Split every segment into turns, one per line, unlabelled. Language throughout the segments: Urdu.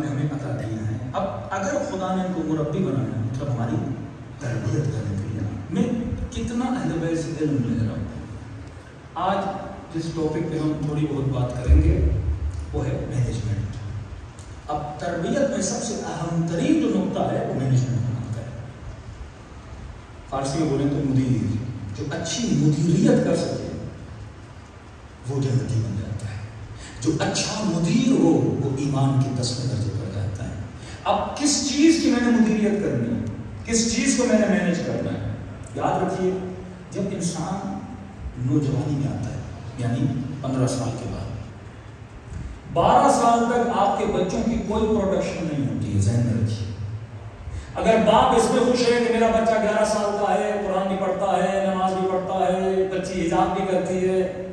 نے ہمیں عطا کیا ہے۔ اب اگر خدا نے ان کو مربی بنایا مطلب ہماری تربیت کرنے کے لیے۔ میں کتنا اہل بیت سے علم لے رہا ہوں۔ آج جس ٹاپک پہ ہم تھوڑی بہت بات کریں گے، وہ ہے مینجمنٹ اب تربیت میں سب سے اہم ترین جو نقطہ ہے، وہ مینجمنٹ بناتا ہے۔ فارسی میں بولیں تو مدیر، جو اچھی مدیریت کر سکے، وہ جنتی بن جاتا ہے جو اچھا مدیر ہو، وہ ایمان کی دسویں درجے پر جاتا ہے۔ اب کس چیز کی میں نے مدیریت کرنی ہے؟ کس چیز کو میں نے مینج کرنا ہے؟ یاد رکھیے، جب انسان نوجوانی میں آتا ہے یعنی پندرہ سال کے بعد، بارہ سال تک آپ کے بچوں کی کوئی پروڈکشن نہیں ہوتی ہے، ذہن میں رکھیے۔ اگر باپ اس میں خوش ہے کہ میرا بچہ گیارہ سال کا ہے، قرآن بھی پڑھتا ہے، نماز بھی پڑھتا ہے، بچی حجاب بھی کرتی ہے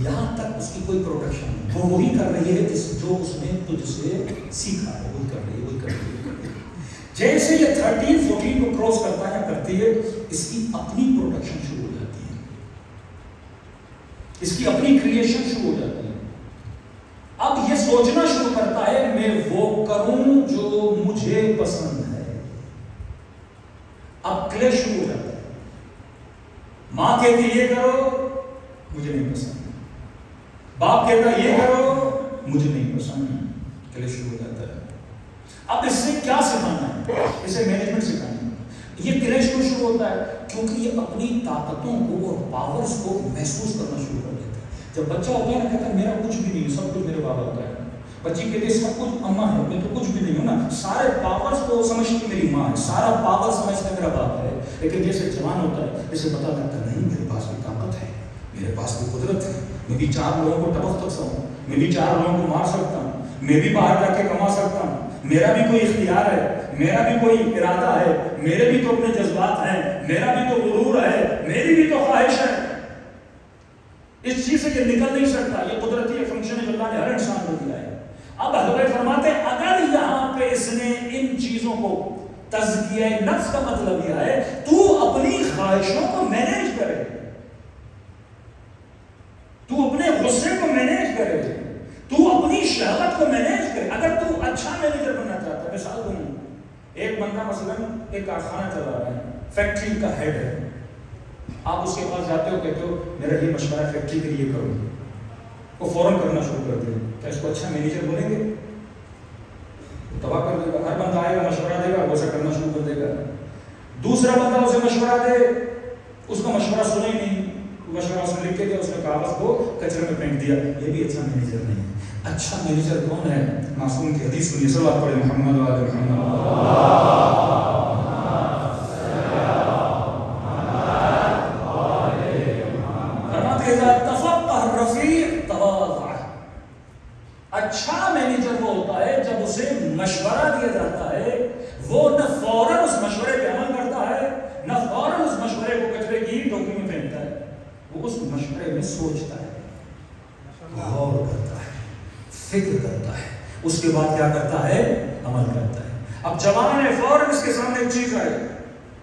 یہاں تک اس کی کوئی پروڈکشن نہیں۔ وہ وہی کر رہی ہے جس جو اس نے تجھ سے سیکھا ہے۔ وہی کر رہی ہے، وہی کر رہی ہے جیسے یہ تھرٹین فورٹین کو کراس کرتا ہے، کرتی ہے، اس کی اپنی پروڈکشن شروع ہو جاتی ہے۔ اس کی اپنی کریشن شروع ہو جاتی ہے۔ اب یہ سوچنا شروع کرتا ہے، میں وہ کروں جو مجھے پسند ہے۔ اب کلے شروع ہو جاتا ہے۔ ماں کہتی یہ کرو، مجھے نہیں پسند۔ باپ کہتا ہے، یہ کرو مجھے نہیں پسند کلے شروع ہو جاتا ہے۔ اب اس سے کیا سکھانا ہے؟ اسے مینجمنٹ سکھانا ہے۔ یہ کلیش کیوں شروع ہوتا ہے؟ کیونکہ یہ اپنی طاقتوں کو اور پاورز کو محسوس کرنا شروع کر دیتا ہے۔ جب بچہ ہوتا ہے نا، کہتا ہے، میرا کچھ بھی نہیں سب کچھ میرے بابا ہوتا ہے۔ بچی کے لیے سب کچھ اما ہے، میں تو کچھ بھی نہیں ہوں نا۔ سارے پاورز کو سمجھتی میری ماں ہے، سارا پاور سمجھتا میرا باپ ہے۔ لیکن جیسے جوان ہوتا ہے، اسے پتا لگتا نہیں، میرے پاس بھی طاقت ہے، میرے پاس بھی قدرت ہے۔ میں بھی چار لوگوں کو ٹپک سکتا ہوں، میں بھی چار لوگوں کو مار سکتا ہوں، میں بھی باہر جا کے کما سکتا ہوں۔ میرا بھی کوئی اختیار ہے، میرا بھی کوئی ارادہ ہے، میرے بھی تو اپنے جذبات ہیں، میرا بھی تو غرور ہے، میری بھی تو خواہش ہے۔ اس چیز سے یہ نکل نہیں سکتا، یہ قدرتی فنکشن ہے جو اللہ نے ہر انسان کو دیا ہے۔ اب حضرت فرماتے ہیں، اگر یہاں پہ اس نے ان چیزوں کو تزکیہ نفس کا مطلب یہ ہے، تو اپنی خواہشوں کو مینیج کرے تو اپنے غصے کو مینیج کرے تو اپنی شہوت کو مینیج کرے اگر تو اچھا مینیجر بننا چاہتا ہے مثال دوں ایک بندہ مثلا ایک کارخانہ چلا رہا ہے فیکٹری کا ہیڈ ہے آپ اس کے پاس جاتے ہو کہتے ہو میرا یہ مشورہ فیکٹری کے لیے کرو وہ فوراً کرنا شروع کر دے کیا اس کو اچھا مینیجر بولیں گے تباہ کر دے گا ہر بندہ آئے گا مشورہ دے گا وہ ایسا کرنا شروع کر دے گا دوسرا بندہ اسے مشورہ دے اس کا مشورہ سنا ہی نہیں مشورہ اس نے لکھ کے دیا اس نے کاغذ کو کچرے میں پھینک دیا یہ بھی اچھا مینیجر نہیں ہے اچھا مینیجر کون ہے معصوم کی حدیث سنیے سلوات پڑھے محمد وعلى محمد فرماتے ہیں اذا تفقه الرفیع تواضع اچھا مینیجر وہ ہوتا ہے جب اسے مشورہ دیا جاتا ہے وہ نہ فوراً اس مشورے پہ عمل کرتا ہے نہ فوراً اس مشورے کو کچرے کی ٹوکری میں پھینکتا ہے وہ اس مشورے میں سوچتا ہے غور کرتا ہے فکر کرتا ہے اس کے بعد کیا کرتا ہے عمل کرتا ہے اب جوان ہے فوراً اس کے سامنے ایک چیز آئے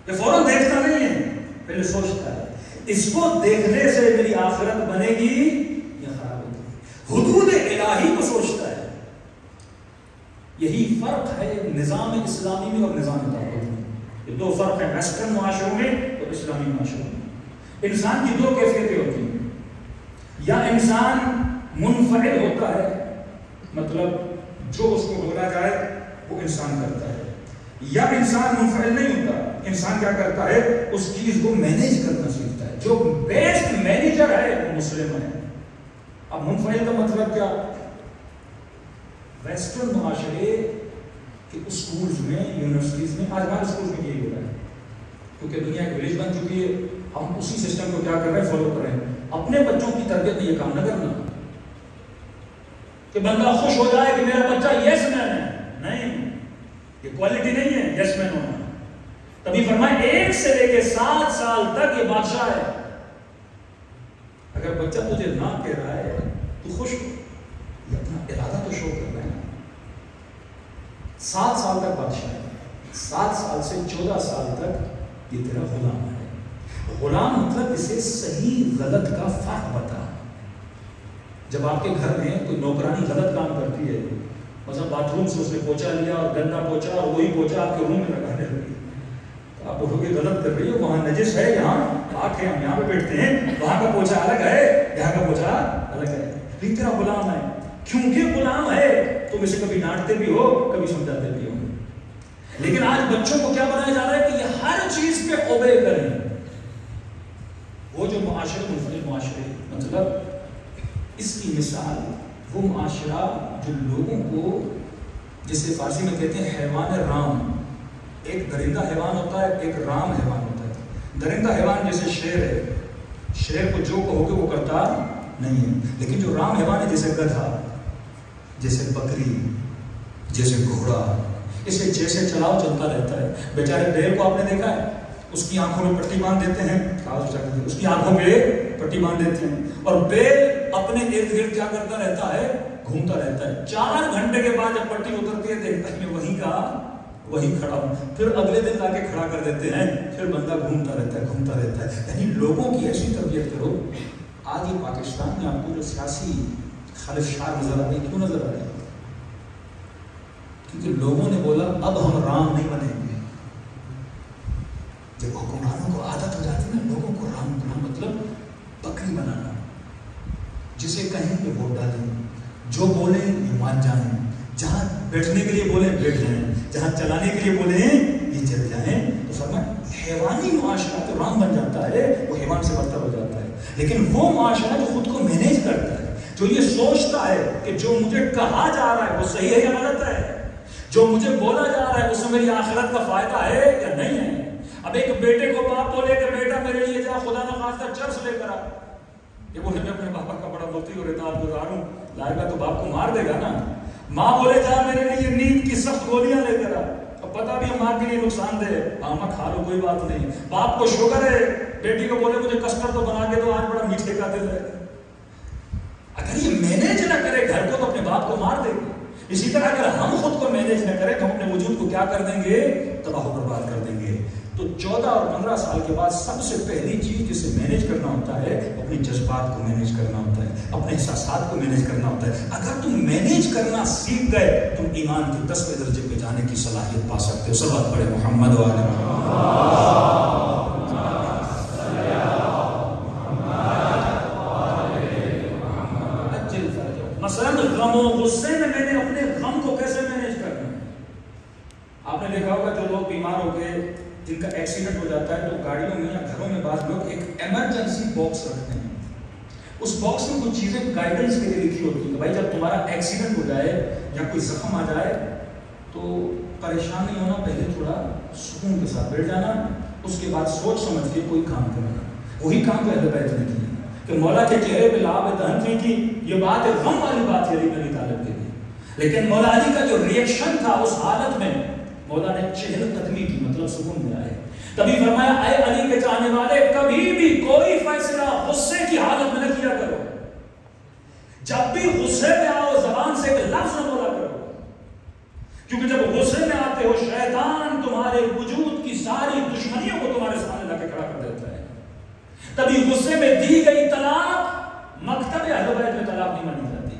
یہ فوراً دیکھتا نہیں ہے پہلے سوچتا ہے اس کو دیکھنے سے میری آخرت بنے گی یا خراب ہوگی حدود الہی کو سوچتا ہے یہی فرق ہے نظام اسلامی میں اور نظام تعبت میں یہ دو فرق ہیں ویسٹرن معاشروں میں اور اسلامی معاشروں میں انسان کی دو کیفیتیں ہوتی ہیں یا انسان منفرد ہوتا ہے مطلب جو اس کو بولا جائے، وہ انسان کرتا ہے۔ یا انسان منفرد نہیں ہوتا، انسان کیا کرتا ہے، اس چیز کو مینیج کرنا سیکھتا ہے۔ جو بیسٹ مینیجر ہے، وہ مسلم ہے۔ اب منفرد کا مطلب کیا؟ ویسٹرن معاشرے کے اسکولز میں یونیورسٹیز میں، آج ہمارے اسکول میں یہی ہو رہا ہے۔ کیونکہ دنیا ایک ولیج بن چکی ہے، ہم اسی سسٹم کو کیا کر رہے ہیں؟ فالو کر رہے ہیں۔ اپنے بچوں کی تربیت میں یہ کام نہ کرنا۔ کہ بندہ خوش ہو جائے کہ میرا بچہ یس مین ہے۔ نہیں، یہ کوالٹی نہیں ہے یس مین ہونا۔ تبھی فرمائے، ایک سے لے کے سات سال تک یہ بادشاہ ہے۔ اگر بچہ تجھے نہ کہہ رہا ہے، تو خوش ہو۔ یہ اپنا ارادہ تو شو کر رہا ہے۔ سات سال تک بادشاہ ہے۔ سات سال سے چودہ سال تک یہ تیرا غلام ہے۔ غلام مطلب اسے صحیح غلط کا فرق بتا۔ جب آپ کے گھر میں کوئی نوکرانی غلط کام کرتی ہے مثلا باتھ روم سے اس نے پوچھا لیا، اور گندا پوچھا، اور وہی پوچھا، آپ کے روم میں لگانے لگی تو آپ بولو گے غلط کر رہی ہے وہاں نجس ہے یہاں، پاک ہے، ہم یہاں پہ بیٹھتے ہیں، وہاں کا پوچھا الگ ہے، یہاں کا پوچھا الگ ہے۔ لیکن تیرا غلام ہے۔ کیونکہ غلام ہے، تم اسے کبھی ڈانٹتے بھی ہو، کبھی سمجھاتے بھی ہو۔ لیکن آج بچوں کو کیا بنایا جا رہا ہے کہ یہ ہر چیز پہ اوبے کریں۔ معاشرے مختلف معاشرے مطلب اس کی مثال وہ معاشرہ جو لوگوں کو جسے فارسی میں کہتے ہیں حیوان رام، ایک درندہ حیوان ہوتا ہے، ایک رام حیوان ہوتا ہے۔ درندہ حیوان جیسے شیر ہے، شیر کو جو کہو گے وہ کرتا نہیں ہے۔ لیکن جو رام حیوان ہے، جیسے گدھا، جیسے بکری، جیسے گھوڑا، اسے جیسے چلاؤ چلتا رہتا ہے۔ بیچارے بیل کو آپ نے دیکھا ہے؟ اس کی آنکھوں میں پٹی باندھ دیتے ہیں۔ اس کی آنکھوں پہ پٹی باندھ دیتے ہیں۔ اور بیل اپنے ارد گرد کیا کرتا رہتا ہے؟ گھومتا رہتا ہے۔ چار گھنٹے کے بعد جب پٹی اترتی ہے، دیکھتا ہے وہیں کا وہی کھڑا ہوں۔ پھر اگلے دن لا کے کھڑا کر دیتے ہیں۔ پھر بندہ گھومتا رہتا ہے، گھومتا رہتا ہے۔ یعنی لوگوں کی ایسی تربیت کرو۔ آج یہ پاکستان میں آپ کو جو سیاسی خلشار نظر آ رہی کیوں نظر آ رہی کیونکہ لوگوں نے بولا، اب ہم رام نہیں بنیں گے۔ جب حکمرانوں کو عادت ہو جاتی ہے نا، لوگوں کو رام بنا مطلب بکری بنانا۔ جسے کہیں کہ ووٹ ڈالیں، جو بولیں یہ مان جائیں۔ جہاں بیٹھنے کے لیے بولیں، بیٹھ جائیں۔ جہاں چلانے کے لیے بولیں، یہ چل جائیں۔ تو فرمایا، حیوانی معاشرہ تو رام بن جاتا ہے، وہ حیوان سے بدتر ہو جاتا ہے۔ لیکن وہ معاشرہ جو خود کو مینیج کرتا ہے، جو یہ سوچتا ہے کہ جو مجھے کہا جا رہا ہے وہ صحیح ہے یا غلط ہے؟ جو مجھے بولا جا رہا ہے اس میں میری آخرت کا فائدہ ہے یا نہیں ہے؟ اب ایک بیٹے کو باپ بولے کہ بیٹا میرے لیے جا، خدا نہ خاص چرس لے کر آ۔ یہ بولے میں اپنے باپا کا بڑا موتی اور اطاعت گزار ہوں۔ لائے گا تو باپ کو مار دے گا نا۔ ماں بولے، جا میرے لیے نیند کی سخت گولیاں لے کر آ۔ پتا بھی ماں کے لیے نقصان دے ہاں ماں کھا لو، کوئی بات نہیں۔ باپ کو شوگر ہے۔ بیٹی کو بولے، مجھے کسٹر تو بنا کے دو، آج بڑا میٹھے کا دل ہے۔ اگر یہ مینیج نہ کرے، گھر کو تو اپنے باپ کو مار دے گی۔ اسی طرح اگر ہم خود کو مینیج نہ کریں تو ہم اپنے وجود کو کیا کر دیں گے؟ تباہ و برباد کر دیں گے۔ تو چودہ اور پندرہ سال کے بعد سب سے پہلی چیز جسے مینیج کرنا ہوتا ہے، اپنی جذبات کو مینیج کرنا ہوتا ہے، اپنے احساسات کو مینیج کرنا ہوتا ہے۔ اگر تم مینیج کرنا سیکھ گئے، تم ایمان کے دسویں درجے پہ جانے کی صلاحیت پا سکتے ہو۔ سب بڑے محمد والے مثلا غم و غصے میں میں نے اپنے غم کو کیسے مینیج کرنا؟ آپ نے دیکھا ہوگا جو لوگ بیمار ہو گئے جن کا ایکسیڈنٹ ہو جاتا ہے تو گاڑیوں میں یا گھروں میں بعض لوگ ایک ایمرجنسی باکس رکھتے ہیں۔ اس باکس میں کچھ چیزیں گائیڈنس کے لیے لکھی ہوتی ہیں بھائی جب تمہارا ایکسیڈنٹ ہو جائے یا کوئی زخم آ جائے تو پریشان نہیں ہونا، پہلے تھوڑا سکون کے ساتھ بیٹھ جانا، اس کے بعد سوچ سمجھ کے کوئی کام کرنا۔ وہی کام پہلے بیٹھ نے کیا کہ مولا کے چہرے پہ لاب دہن تھی کہ یہ بات غم والی بات ہے علی طالب کے لیے۔ لیکن مولا علی کا جو ریئیکشن تھا، اس حالت میں مولا نے چہل قدمی کی مطلب سکون میں آئے تبھی فرمایا، اے علی کے چاہنے والے، کبھی بھی کوئی فیصلہ غصے کی حالت میں نہ کیا کرو۔ جب بھی غصے میں آؤ، زبان سے ایک لفظ نہ بولا کرو۔ کیونکہ جب غصے میں آتے ہو، شیطان تمہارے وجود کی ساری دشمنیوں کو تمہارے سامنے لا کے کھڑا کر دیتا ہے۔ تبھی غصے میں دی گئی طلاق مکتب اہل بیت میں طلاق نہیں مانی جاتی۔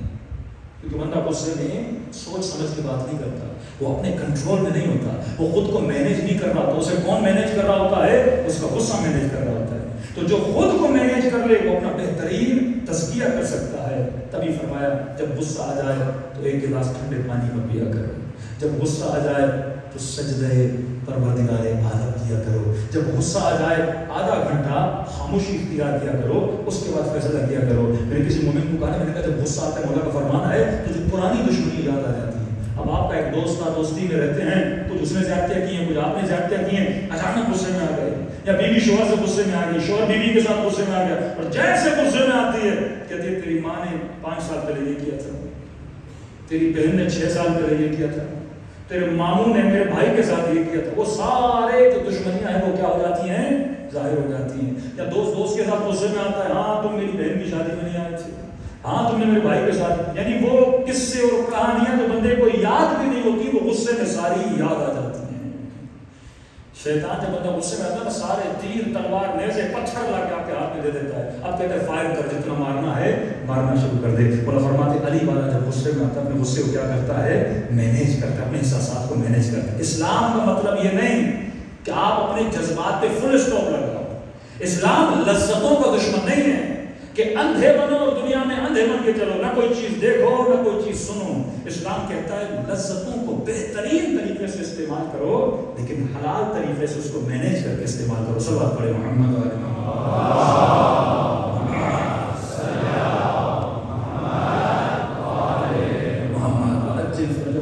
کیونکہ بندہ غصے میں سوچ سمجھ کے بات نہیں کرتا۔ وہ اپنے کنٹرول میں نہیں ہوتا۔ وہ خود کو مینیج نہیں کر رہا ہوتا اسے کون مینیج کر رہا ہوتا ہے؟ اس کا غصہ مینیج کر رہا ہوتا ہے۔ تو جو خود کو مینیج کر لے، وہ اپنا بہترین تزکیہ کر سکتا ہے۔ تبھی فرمایا، جب غصہ آ جائے تو ایک گلاس ٹھنڈے پانی کا پیا کرو۔ جب غصہ آ جائے تو سجدے پروردگار عالم کیا کرو۔ جب غصہ آ جائے، آدھا گھنٹہ خاموشی اختیار کیا کرو۔ اس کے بعد فیصلہ کیا کرو۔ میں نے کسی مومن کو کہا، میں نے کہا، جب غصہ آتا ہے، مولا کا فرمان ہے تو جو پرانی دشمنی یاد آ جاتی ہے۔ اب آپ کا ایک دوست تھا دوستی میں رہتے ہیں کچھ اس نے زیادتیاں کی ہیں کچھ آپ نے زیادتیاں کی ہیں، اچانک غصے میں آ گئے۔ یا بیوی شوہر سے غصے میں آ گئی، شوہر بیوی کے ساتھ غصے میں آ گیا اور جیسے غصے میں آتی ہے۔ کہتی ہے، تیری ماں نے پانچ سال پہلے یہ کیا تھا۔ تیری بہن نے چھ سال پہلے یہ کیا تھا۔ تیرے ماموں نے میرے بھائی کے ساتھ یہ کیا تھا۔ وہ سارے جو دشمنیاں ہیں، وہ کیا ہو جاتی ہیں؟ ظاہر ہو جاتی ہیں۔ یا دوست دوست کے ساتھ غصے میں آتا ہے ہاں تم میری بہن کی شادی میں نہیں آئے تھے۔ ہاں تم نے میرے بھائی کے ساتھ یعنی وہ قصے اور کہانیاں جو بندے کو یاد بھی نہیں ہوتی، وہ غصے میں ساری یاد آ جاتی ہیں۔ شیطان جب بندہ غصے میں آتا ہے سارے تیر، تلوار، نیزے، پتھر لا کے آپ کے ہاتھ میں دے دیتا ہے۔ اب کہتے ہیں، فائر کر، جتنا مارنا ہے، مارنا شروع کر دے۔ بولا، فرماتے، علی والا جب غصے میں آتا ہے، اپنے غصے کو کیا کرتا ہے؟ مینیج کرتا ہے، اپنے احساسات کو مینیج کرتا ہے۔ اسلام کا مطلب یہ نہیں کہ آپ اپنے جذبات پہ فل اسٹاپ لگاؤ۔ اسلام لذتوں کا دشمن نہیں ہے۔ کہ اندھے بنو اور دنیا میں اندھے بن کے چلو، نہ کوئی چیز دیکھو، نہ کوئی چیز سنو۔ اسلام کہتا ہے، لذتوں کو بہترین طریقے سے استعمال کرو، لیکن حلال طریقے سے اس کو مینیج کر کے استعمال کرو۔ سب بات پڑھے محمد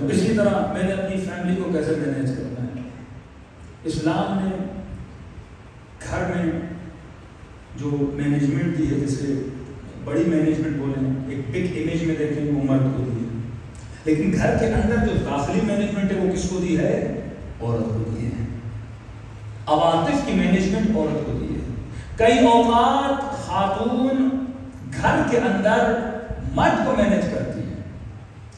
اسی طرح میں نے اپنی فیملی کو کیسے مینیج کرنا ہے؟ اسلام نے گھر میں جو مینجمنٹ دی ہے، جسے بڑی مینجمنٹ بولیں ایک بگ امیج میں دیکھیں وہ مرد کو دی ہے۔ لیکن گھر کے اندر جو داخلی مینجمنٹ ہے، وہ کس کو دی ہے؟ عورت کو دی ہے۔ عواطف کی مینجمنٹ عورت کو دی ہے۔ کئی اوقات خاتون گھر کے اندر مرد کو مینیج کرتی ہے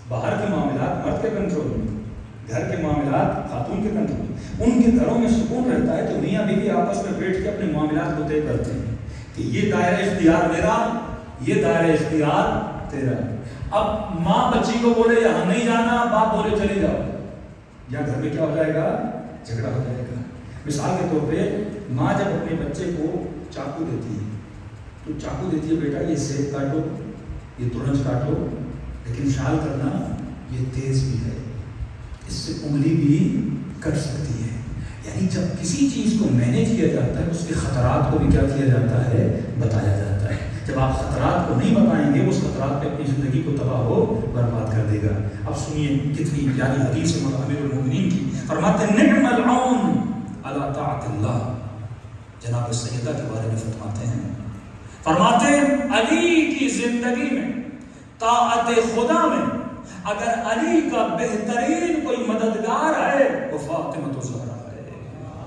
باہر کے معاملات مرد کے کنٹرول میں، گھر کے معاملات خاتون کے کنٹرول ان کے گھروں میں سکون رہتا ہے تو میاں بیوی آپس میں بیٹھ کے اپنے معاملات کو طے کرتے ہیں۔ کہ یہ دائرہ اختیار میرا، یہ دائرہ اختیار تیرا۔ اب ماں بچی کو بولے یہاں نہیں جانا، باپ بولے چلے جاؤ۔ یا گھر میں کیا ہو جائے گا؟ جھگڑا ہو جائے گا۔ مثال کے طور پہ، ماں جب اپنے بچے کو چاقو دیتی ہے، تو چاقو دیتی ہے، بیٹا، یہ سیب کاٹو، یہ ترنج کاٹو، لیکن خیال کرنا، یہ تیز بھی ہے۔ اس سے انگلی بھی کٹ سکتی ہے۔ یعنی جب کسی چیز کو مینیج کیا جاتا ہے، اس کے خطرات کو بھی کیا کیا جاتا ہے؟ بتایا جاتا ہے۔ جب آپ خطرات کو نہیں بتائیں گے، اس خطرات پہ اپنی زندگی کو تباہ ہو برباد کر دے گا۔ اب سنیے کتنی پیاری حدیث امیر المؤمنین کی۔ فرماتے نعم العون علی طاعت اللہ. جناب سیدہ کے بارے میں فرماتے ہیں۔ فرماتے ہیں، علی کی زندگی میں، طاعت خدا میں، اگر علی کا بہترین کوئی مددگار ہے، وہ فاطمہ تو زہرا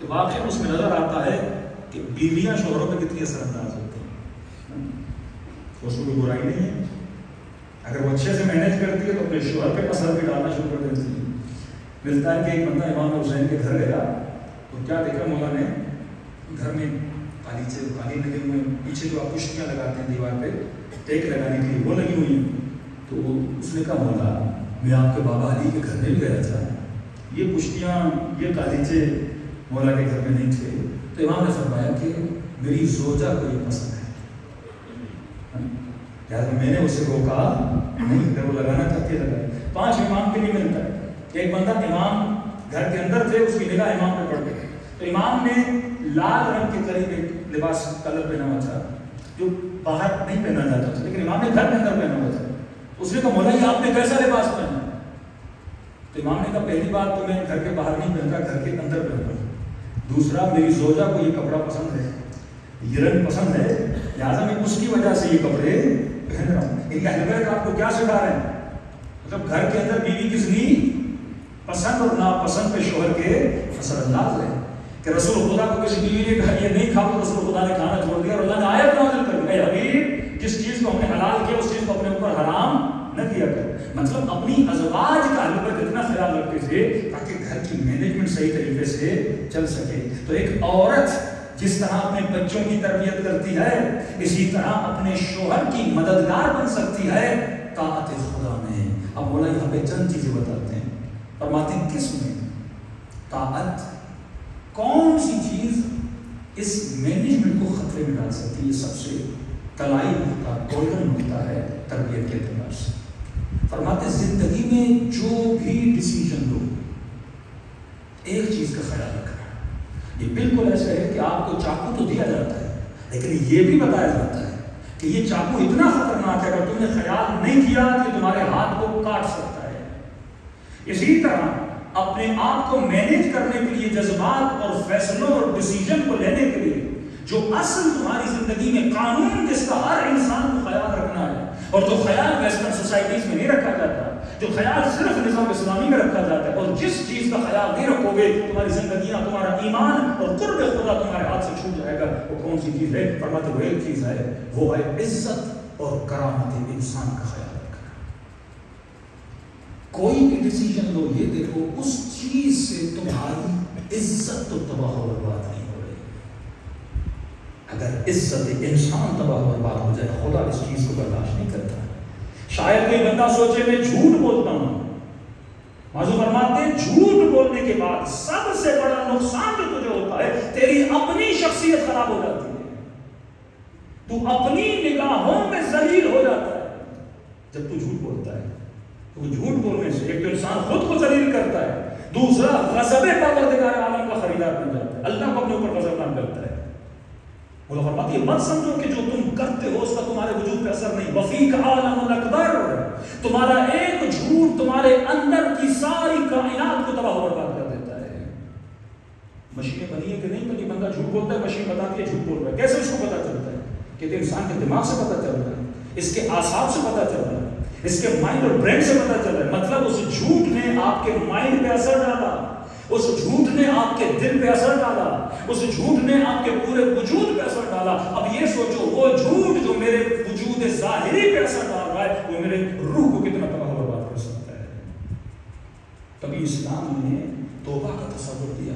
کہ واقعی اس میں نظر آتا ہے کہ بیویاں شوہروں پہ کتنی اثر انداز ہوتی ہیں۔ اس کوئی برائی نہیں ہے۔ اگر وہ اچھے سے مینیج کرتی ہے تو اپنے شوہر پہ اثر بھی ڈالنا شروع کر دیتی ہے۔ ملتا ہے کہ ایک بندہ امام حسین کے گھر گیا تو کیا دیکھا مولا نے؟ گھر میں کالیچے کالی لگے ہوئے پیچھے جو آپ پشتیاں لگاتے ہیں دیوار پہ، ٹیک لگانے کے لیے وہ لگی ہوئی ہیں۔ تو اس نے کہا مولا میں آپ کے بابا علی کے گھر میں بھی گیا تھا یہ پشتیاں یہ کالیچے مولا کے گھر میں نہیں تھے، تو امام نے فرمایا کہ میری زوجہ کو یہ پسند ہے۔ ہاں؟ یاد میں نے اسے روکا نہیں اگر وہ لگانا چاہتی ہے پانچ امام کے لیے ملتا ہے۔ ایک بندہ امام گھر کے اندر تھے، اس کی نگاہ امام پہ پڑ گئی تو امام نے لال رنگ کے قریب ایک لباس، کلر پہنا ہوا تھا، جو باہر نہیں پہنا جاتا تھا، لیکن امام نے گھر کے اندر پہنا ہوا تھا۔ اس نے کہا، مولا یہ آپ نے کیسا لباس پہنا؟ تو امام نے کہا، پہلی بات تو میں گھر کے باہر نہیں پہنتا، گھر کے اندر پہنتا دوسرا، میری زوجہ کو یہ کپڑا پسند ہے، یہ رنگ پسند ہے، لہٰذا میں اس کی وجہ سے یہ کپڑے پہن رہا ہوں۔ ان اہل آپ کو کیا سکھا رہے ہیں؟ مطلب گھر کے اندر بیوی کس نہیں پسند اور ناپسند پہ شوہر کے اثر انداز ہے کہ رسول خدا کو کسی بیوی نے کہا، یہ نہیں کھا تو رسول خدا نے کھانا چھوڑ دیا اور اللہ نے آیت نازل کر دی۔ اے حبیب جس چیز کو ہم نے حلال کیا، اس چیز کو اپنے اوپر حرام نہ کیا کر مطلب اپنی ازواج کا حلقت اتنا خیال رکھتے تھے کی مینجمنٹ صحیح طریقے سے چل سکے۔ تو ایک عورت جس طرح اپنے بچوں کی تربیت کرتی ہے، اسی طرح اپنے شوہر کی مددگار بن سکتی ہے طاعت خدا میں۔ اب مولا یہاں پہ چند چیزیں بتاتے ہیں۔ فرماتے ہیں کس میں؟ طاعت کون سی چیز اس مینجمنٹ کو خطرے میں ڈال سکتی ہے؟ یہ سب سے تلائی نقطہ گولڈن نقطہ ہے تربیت کے اعتبار سے۔ فرماتے زندگی میں جو بھی ڈسیزن لو ایک چیز کا خیال رکھنا۔ یہ بالکل ایسا ہے کہ آپ کو چاقو تو دیا جاتا ہے، لیکن یہ بھی بتایا جاتا ہے کہ یہ چاقو اتنا خطرناک ہے، اگر تم نے خیال نہیں کیا کہ تمہارے ہاتھ کو کاٹ سکتا ہے۔ اسی طرح اپنے آپ کو مینج کرنے کے لیے جذبات اور فیصلوں اور ڈیسیجن کو لینے کے لیے جو اصل تمہاری زندگی میں قانون جس کا ہر انسان کو خیال رکھنا ہے اور جو خیال ویسٹرن سوسائٹیز میں نہیں رکھا جاتا جو خیال صرف نظام اسلامی میں رکھا جاتا ہے اور جس چیز کا خیال نہیں رکھو گے تمہاری زندگیاں تمہارا ایمان اور قرب خدا تمہارے ہاتھ سے چھوٹ جائے گا، وہ کون سی چیز ہے؟ فرماتے وہ ایک چیز ہے، وہ ہے عزت اور کرامت انسان کا خیال کوئی بھی ڈیسیجن لو، یہ دیکھو، اس چیز سے تمہاری عزت تو تباہ و برباد نہیں ہو رہی۔ اگر عزت انسان تباہ و برباد ہو جائے، خدا اس چیز کو برداشت نہیں کرتا۔ شاید کوئی بندہ سوچے میں جھوٹ بولتا ہوں۔ موضوع فرماتے ہیں، جھوٹ بولنے کے بعد سب سے بڑا نقصان جو تجھے ہوتا ہے، تیری اپنی شخصیت خراب ہو جاتی ہے۔ تو اپنی نگاہوں میں ذلیل ہو جاتا ہے۔ جب تو جھوٹ بولتا ہے، تو جھوٹ بولنے سے ایک تو انسان خود کو ذلیل کرتا ہے، دوسرا غضب پروردگار عالم کا خریدار بن جاتا ہے۔ اللہ کو اپنے اوپر غضب مولا فرماتی ہے، مت سمجھو کہ جو تم کرتے ہو اس کا تمہارے وجود پہ اثر نہیں۔ وفیق عالم الاکبر، تمہارا ایک جھوٹ تمہارے اندر کی ساری کائنات کو تباہ و برباد کر دیتا ہے۔ مشینیں بنی ہے کہ نہیں بنی؟ بندہ جھوٹ بولتا ہے، مشین بتاتی ہے، جھوٹ بول رہا ہے۔ کیسے اس کو پتا چلتا ہے؟ کہ انسان کے دماغ سے پتا چل رہا ہے، اس کے آساب سے پتا چل رہا ہے، اس کے مائنڈ اور برین سے پتا چل رہا ہے۔ مطلب اس جھوٹ نے آپ کے مائنڈ پہ اثر ڈالا، اس جھوٹ نے آپ کے دل پہ اثر ڈالا۔ اس جھوٹ نے آپ کے پورے وجود پہ اثر ڈالا۔ اب یہ سوچو، وہ جھوٹ جو میرے وجود ظاہری پہ اثر ڈال رہا ہے، وہ میرے روح کو کتنا تباہ برباد کر سکتا ہے؟ تبھی اسلام نے توبہ کا تصور دیا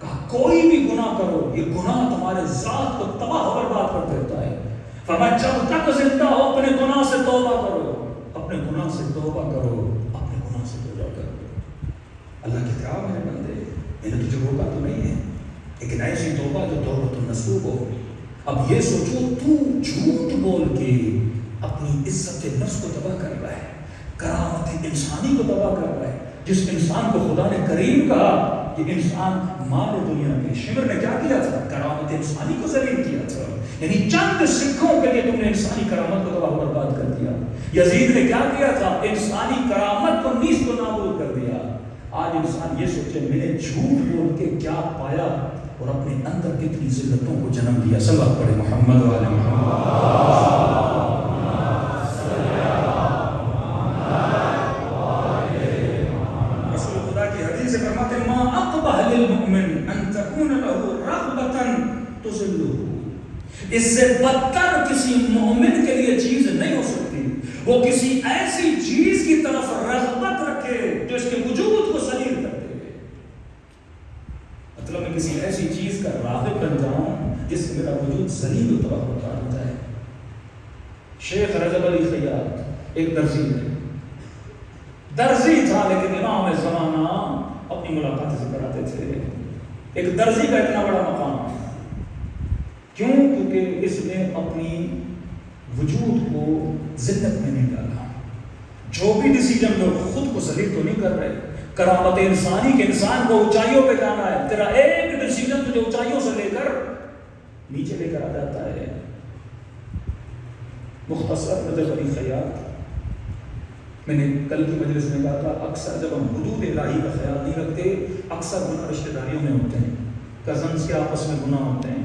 کہا، کوئی بھی گناہ کرو، یہ گناہ تمہارے ذات کو تباہ برباد کر دیتا ہے۔ فرمایا جب تک زندہ ہو اپنے گناہ سے توبہ کرو۔ اپنے گناہ سے توبہ کرو، اپنے گناہ سے توبہ کرو۔ اللہ کے کیا میرے بندے میں نے تجھے روکا تو نہیں ہے لیکن ایسی توبہ جو توبہ تو نصوب ہو اب یہ سوچو، تو جھوٹ بول کے اپنی عزت نفس کو تباہ کر رہا ہے، کرامت انسانی کو تباہ کر رہا ہے۔ جس انسان کو خدا نے کریم کہا کہ انسان مال دنیا کے شمر نے کیا کیا تھا؟ کرامت انسانی کو ذلیل کیا تھا۔ یعنی چند سکھوں کے لیے تم نے انسانی کرامت کو تباہ برباد کر دیا۔ یزید نے کیا کیا تھا؟ انسانی کرامت کو نیز کو نابود کر دیا۔ آج انسان یہ سوچے، میں نے جھوٹ بول کے کیا پایا؟ اور اپنے اندر کتنی ذلتوں کو جنم دیا۔ سب پڑے محمد والے محمد۔ اس سے بدتر کسی مومن کے لیے چیز نہیں ہو سکتی۔ وہ کسی ایسی چیز کی طرف رغبت رکھے جو اس کے وجود کو سلیل کر دے مطلب میں کسی ایسی چیز کا راغب بن جاؤں جس سے میرا وجود سلیل و تباہ ہوتا ہو جائے۔ شیخ رجب علی خیات ایک درزی ہے۔ درزی تھا لیکن امام زمانہ اپنی ملاقات سے کراتے تھے۔ ایک درزی کا اتنا بڑا مقام۔ کیوں؟ کیونکہ اس نے اپنی وجود کو ذلت میں نہیں ڈالا۔ جو بھی ڈیسیجن لوگ خود کو ذلیل تو نہیں کر رہے کرامت انسانی کے انسان کو اونچائیوں پہ جانا ہے۔ تیرا ایک ڈیسیجن تجھے اونچائیوں سے لے کر نیچے لے کر آ جاتا ہے۔ مختصر نظر خیال۔ میں نے کل کی مجلس میں کہا تھا، اکثر جب ہم حدود الہی کا خیال نہیں رکھتے، اکثر گناہ رشتہ داریوں میں ہوتے ہیں۔ کزنس کے آپس میں گناہ ہوتے ہیں۔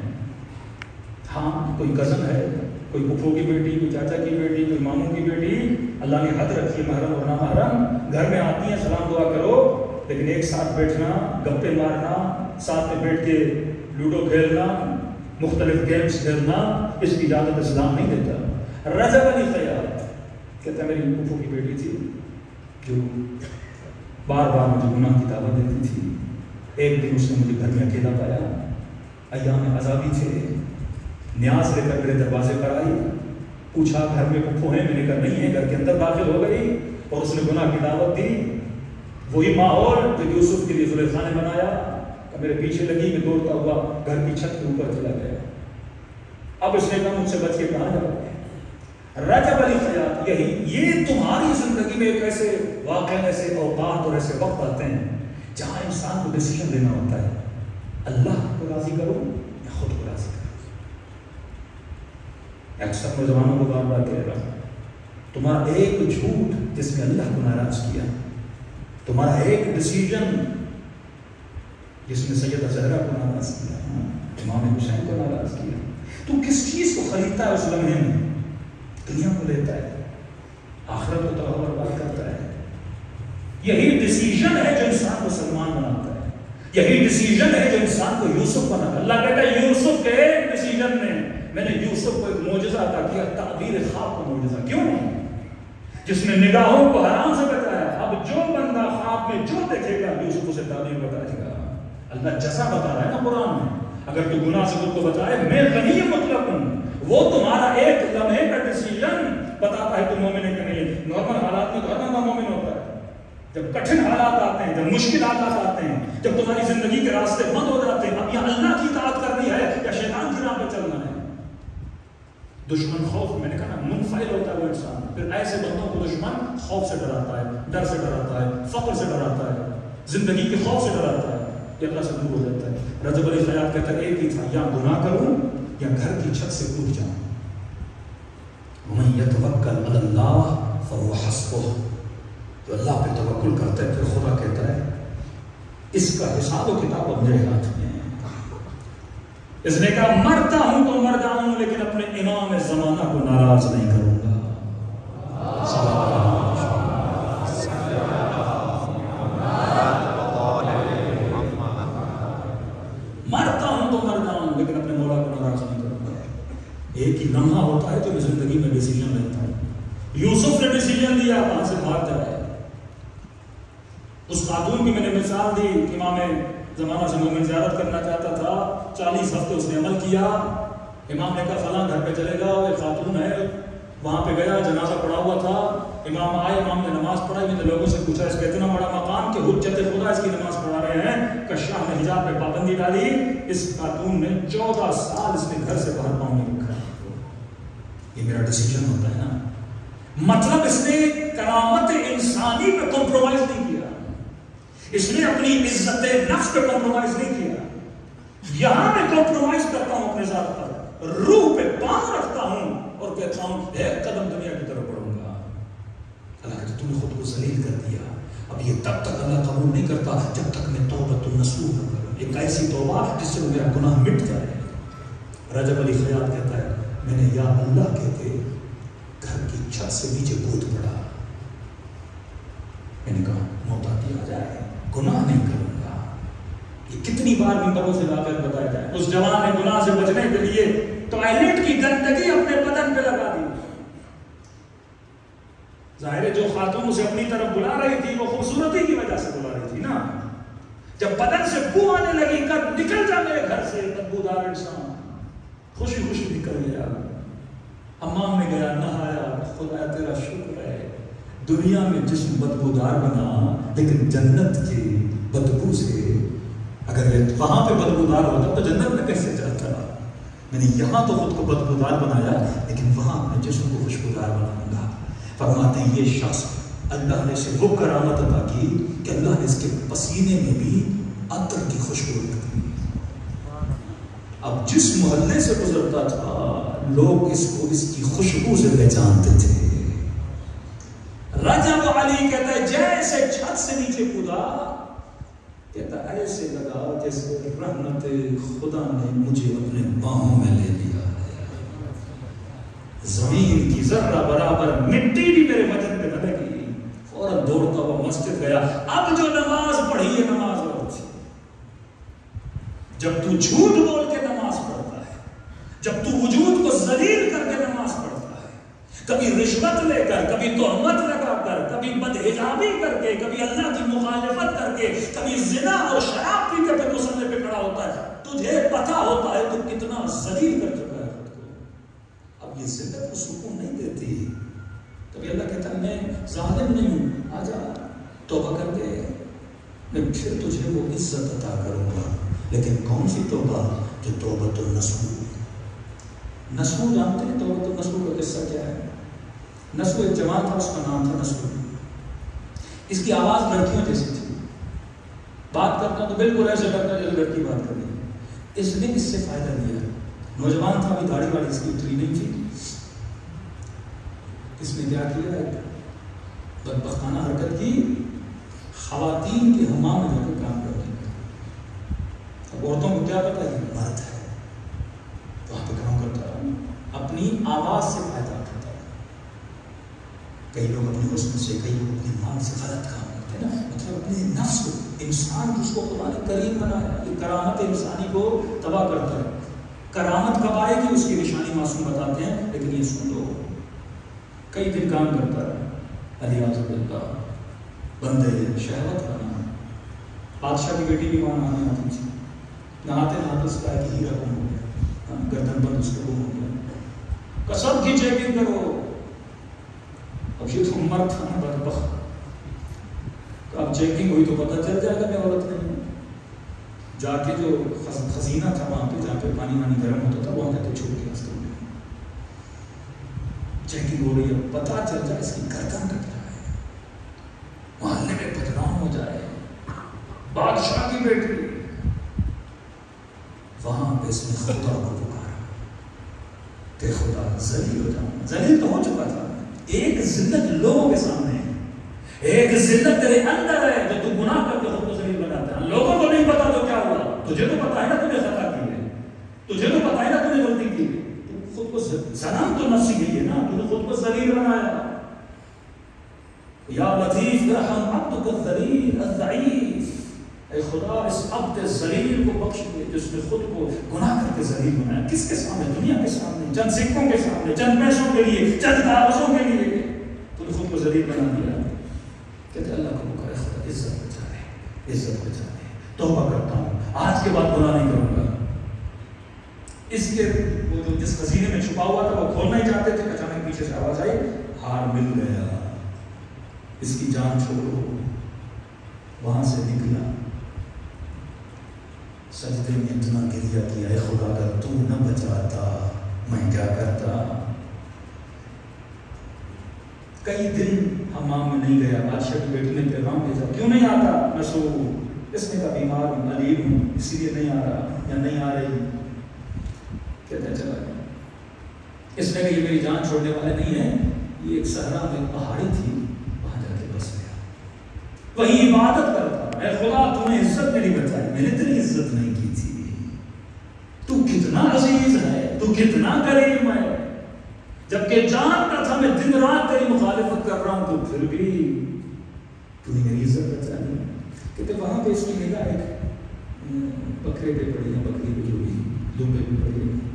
ہاں کوئی کزن ہے؟ کوئی پھپھو کی بیٹی، کوئی چاچا کی بیٹی، کوئی ماموں کی بیٹی، اللہ نے حد رکھی ہے محرم اور نامحرم۔ گھر میں آتی ہیں، سلام دعا کرو، لیکن ایک ساتھ بیٹھنا، گپے مارنا، ساتھ میں بیٹھ کے لوڈو کھیلنا، مختلف گیمز کھیلنا، اس کی اجازت اسلام نہیں دیتا۔ رضا علی خیال، کہتا ہے میری پھپھو کی بیٹی تھی، جو بار بار مجھے گناہ کی دعوت دیتی تھی۔ ایک دن اس نے مجھے گھر میں اکیلا پایا۔ ایام عذابی تھے۔ نیاز لے کر میرے دروازے پر آئی، پوچھا گھر میں پپو ہیں؟ میں نے کہا نہیں ہے، گھر کے اندر داخل ہو گئی اور اس نے گناہ کی دعوت دی۔ وہی ماحول جو یوسف کے لیے زلیخا نے بنایا میرے پیچھے لگی، میں دوڑتا ہوا گھر کی چھت کے اوپر چلا گیا۔ اب اس نے کہا، مجھ سے بچ کے کہاں جاؤ رجب علی خیات یہی، یہ تمہاری زندگی میں ایک ایسے واقع ایسے اوقات اور ایسے وقت آتے ہیں جہاں انسان کو ڈیسیجن لینا ہوتا ہے۔ اللہ کو راضی کرو یا خود کو راضی اکثر نوجوانوں کو بار بار کہے گا۔ تمہارا ایک جھوٹ جس میں اللہ کو ناراض کیا، تمہارا ایک ڈسیجن جس میں سید زہرا کو ناراض کیا، امام حسین کو ناراض کیا۔ تو کس چیز کو خریدتا ہے اس لمحے میں؟ دنیا کو لیتا ہے، آخرت کو تباہ برباد کرتا ہے۔ یہی ڈسیجن ہے جو انسان کو سلمان بناتا ہے۔ یہی ڈسیجن ہے جو انسان کو یوسف بناتا ہے۔ اللہ کہتا ہے یوسف کے ایک ڈسیجن میں۔ میں نے یوسف کو ایک معجزہ عطا کیا تعبیر خواب کو معجزہ۔ کیوں؟ جس نے نگاہوں کو حرام سے بتایا اب جو بندہ خواب میں جو دیکھے گا یوسف اسے تعبیر بتائے گا۔ اللہ جزا بتا رہا ہے نا قرآن میں۔ اگر تو گناہ سے خود کو بچائے، میں غنی مطلب ہوں۔ وہ تمہارا ایک لمحے کا ڈیسیجن بتاتا ہے تو مومن ہے کہ نہیں نارمل حالات میں تو ہر بندہ مومن ہوتا ہے۔ جب کٹھن حالات آتے ہیں، جب مشکل حالات آتے ہیں، جب تمہاری زندگی کے راستے بند ہو جاتے ہیں، اب یہ اللہ کی اطاعت کرنی ہے یا شیطان کی راہ پہ چلنا ہے دشمن خوف میں نے کہا نا منفعل ہوتا ہے وہ انسان۔ پھر ایسے بندوں کو دشمن خوف سے ڈراتا ہے، ڈر سے ڈراتا ہے فقر سے ڈراتا ہے، زندگی کے خوف سے ڈراتا ہے۔ یہ اللہ سے دور ہو جاتا ہے۔ رجب علی خیال کہتا ہے، ایک ہی تھا، یا گناہ کروں یا گھر کی چھت سے کود جاؤں۔ ومن يتوکل علی اللہ فهو حسبه۔ جو اللہ پہ توکل کرتا ہے، پھر خدا کہتا ہے، اس کا حساب و کتاب اب میرے ہاتھ میں ہے۔ اس نے کہا، مرتا ہوں تو مر جاؤں لیکن اپنے امام زمانہ کو ناراض نہیں کروں گا۔ مرتا ہوں تو مر جاؤں لیکن اپنے مولا کو ناراض نہیں کروں گا۔ ایک ہی لمحہ ہوتا ہے جو میں زندگی میں ڈیسیجن لیتا ہوں۔ یوسف نے ڈیسیجن لیا وہاں سے بھاگ جائے اس خاتون کی میں نے مثال دی، امام زمانہ سے مومن زیارت کرنا چاہتا تھا۔ چالیس ہفتے اس نے عمل کیا۔ امام نے کہا، فلاں گھر پہ چلے گا ایک خاتون ہے، وہاں پہ گیا، جنازہ پڑا ہوا تھا۔ امام آئے، امام نے نماز پڑھائی، میں نے لوگوں سے پوچھا، اس کا اتنا بڑا مقام کہ حجت خدا اس کی نماز پڑھا رہے ہیں؟ کشاہ نے حجاب پہ پابندی ڈالی۔ اس خاتون نے چودہ سال اس نے گھر سے باہر پاؤں نہیں رکھا۔ یہ میرا ڈیسیجن ہوتا ہے نا۔ مطلب اس نے کرامت انسانی پہ کمپرومائز نہیں کیا۔ اس نے اپنی عزت نفس پہ کمپرومائز نہیں کیا۔ یہاں میں کمپرومائز کرتا ہوں اپنے ذات پر، روح پہ پاؤں رکھتا ہوں اور کہتا ہوں، ایک قدم دنیا کی طرف بڑھوں گا۔ اللہ کہتا تم نے خود کو ذلیل کر دیا۔ اب یہ تب تک اللہ قبول نہیں کرتا جب تک میں توبہ تو نسوح نہ کروں۔ ایک ایسی توبہ جس سے میرا گناہ مٹ جائے۔ رجب علی خیال کہتا ہے، میں نے یا اللہ کہہ کے گھر کی چھت سے نیچے کود پڑا۔ میں نے کہا، موت آتی آ جائے۔ گناہ نہیں کروں۔ گا کتنی بار ممبروں سے واقعات بتایا جائے۔ اس جوان نے گناہ سے بچنے کے لیے ٹوائلٹ کی گندگی اپنے بدن پہ لگا دی۔ ظاہر جو خاتون اسے اپنی طرف بلا رہی تھی، وہ خوبصورتی کی وجہ سے بلا رہی تھی نا۔ جب بدن سے بو آنے لگی کر نکل جا میرے گھر سے، بدبودار انسان۔ خوشی خوشی نکل گیا امام میں گیا، نہایا، خدا تیرا شکر ہے۔ دنیا میں جسم بدبودار بنا، لیکن جنت کی بدبو سے اگر یہ وہاں پہ بدبودار ہوتا تو جنت میں کیسے جاتا میں نے یہاں تو خود کو بدبودار بنایا، لیکن وہاں میں جسم کو خوشبودار بناؤں گا فرماتے ہیں، یہ شخص اللہ نے اسے وہ کرامت عطا کی کہ اللہ نے اس کے پسینے میں بھی عطر کی خوشبو رکھ دی۔ اب جس محلے سے گزرتا تھا، لوگ اس کو، اس کی خوشبو سے پہچانتے تھے۔ رجب علی کہتا ہے، جیسے چھت سے نیچے کدا کہتا ایسے لگا جیسے رحمت خدا نے مجھے اپنے باہوں میں لے لیا زمین کی ذرہ برابر مٹی بھی میرے وجن پہ نہ لگی۔ فوراً دوڑتا ہوا مسجد گیا۔ اب جو نماز پڑھی ہے، نماز اور جب تو جھوٹ بول کے نماز پڑھتا ہے جب تو وجود کو ذلیل کر کے نماز پڑھتا ہے کبھی رشوت لے کر، کبھی تہمت لگا کر، کبھی بدحجابی کر کے، کبھی اللہ کی مخالفت کر کے، کبھی زنا اور شراب پی کے پھر مسلے پہ کھڑا ہوتا ہے۔ تجھے پتا ہوتا ہے تو کتنا ذلیل کر چکا ہے۔ اب یہ زندت کو سکون نہیں دیتی۔ کبھی اللہ کہتا ہے، میں ظالم نہیں ہوں۔ آ جا، توبہ کر کے۔ میں پھر تجھے وہ عزت عطا کروں گا۔ لیکن کون سی توبہ؟ جو توبت النسو نسو نسو جانتے ہیں توبت النسو کا قصہ کیا ہے؟ نسو ایک جوان تھا، اس کا نام تھا نسو اس کی آواز لڑکیوں جیسی تھی۔ بات کرتا تو بالکل ایسے کرتا جیسے لڑکی بات کر رہی اس نے اس سے فائدہ لیا۔ نوجوان تھا، ابھی داڑھی واڑی اس کی اتری نہیں تھی۔ اس نے کیا کیا؟ بدبختانہ حرکت کی۔ خواتین کے حمام میں جا کے کام کر اب عورتوں کو کیا پتا ہے مرد ہے۔ وہاں پہ کام کرتا رہا۔ اپنی آواز سے فائدہ۔ کئی لوگ اپنے حسن سے، کئی لوگ اپنے مال سے غلط کام کرتے ہیں نا۔ مطلب اپنے نفس کو، انسان جس کو خدا نے کریم بنایا یہ کرامت انسانی کو تباہ کرتا ہے۔ کرامت کب آئے گی؟ اس کی نشانی معصوم بتاتے ہیں، لیکن یہ سن لو کئی دن کام کرتا ہے۔ علی آزم اللہ بندے، شہوت کا نام۔ بادشاہ کی بیٹی بھی وہاں آنے آتی تھی۔ نہاتے نہاتے اس کا ایک ہیرا گم ہو گیا۔ ہاں، گردن بند اس کا گم ہو گیا۔ کسب کی چیکنگ کرو اب یہ تو عمر تھا نا بدبخت تو اب چیکنگ ہوئی تو پتہ چل جائے گا میں عورت نہیں ہوں جا کے جو خزینہ تھا وہاں پہ، جہاں پہ پانی وانی گرم ہوتا تھا، وہاں کہتے چھوڑ کے راستے میں چیکنگ ہو رہی ہے، پتہ چل جائے اس کی گردن کٹ جائے۔ محلے میں بدنام ہو جائے۔ بادشاہ کی بیٹی۔ وہاں پہ اس نے خدا کو پکارا۔ کہ خدا ذلیل ہو جاؤں ذلیل تو ہو چکا تھا۔ ایک ذلت لوگوں کے سامنے ہے۔ ایک ذلت تیرے اندر ہے جو تو گناہ کر کے خود کو ذلیل بناتا ہے لوگوں کو نہیں پتا تو کیا ہوا۔ تجھے تو پتا ہے نا تجھے خطا کی ہے۔ تجھے تو پتا ہے نا تجھے غلطی کی ہے۔ خود کو زنم تو نفسی گئی ہے نا۔ تو خود کو ذلیل بنایا۔ یا لطیف رحم عبدک الذلیل الضعیف۔ اے خدا اس عبد ذلیل کو بخش دے جس نے خود کو گناہ کر کے ذلیل بنایا کس کے سامنے؟ دنیا کے سامنے، چند سکوں کے سامنے، چند پیسوں کے لیے، چند کاغذوں کے لیے۔ تو نے خود کو ذلیل بنا دیا۔ کہتے اللہ کو بکائے خدا عزت بچا رہے عزت بچا رہے توبہ کرتا ہوں۔ آج کے بعد گناہ نہیں کروں گا۔ اس کے وہ جو جس خزینے میں چھپا ہوا تھا، وہ کھولنا ہی چاہتے تھے، اچانک پیچھے سے آواز آئی، ہار مل گیا۔ اس کی جان چھوڑو۔ وہاں سے نکلا۔ سجدے میں اتنا گریا کیا ہے خدا اگر تو نہ بچاتا، میں کیا کرتا؟ کئی دن حمام میں نہیں گیا، بادشاہ کی بیٹی نے پیغام بھیجا، کیوں نہیں آتا؟ میں سو اس نے کہا بیمار ہوں علیب ہوں، اسی لیے نہیں آ رہا یا نہیں آ رہی۔ کہتا چلا گیا۔ اس نے کہا یہ میری جان چھوڑنے والے نہیں ہیں، یہ ایک صحرا میں پہاڑی تھی، وہاں جا کے بس گیا۔ وہی عبادت کرتا اے خدا تو نے عزت میری بچائی میں نے تیری عزت نہیں کی تھی۔ تو کتنا عزیز ہے، تو کتنا کریم ہے۔ جبکہ جانتا تھا، میں دن رات تیری مخالفت کر رہا ہوں، تو پھر بھی تو نے میری عزت بچائی کہتے وہاں پہ اس کی نگاہ ایک بکرے پہ پڑی ہے بکری پہ جو بھی دمبے پہ پڑی ہے۔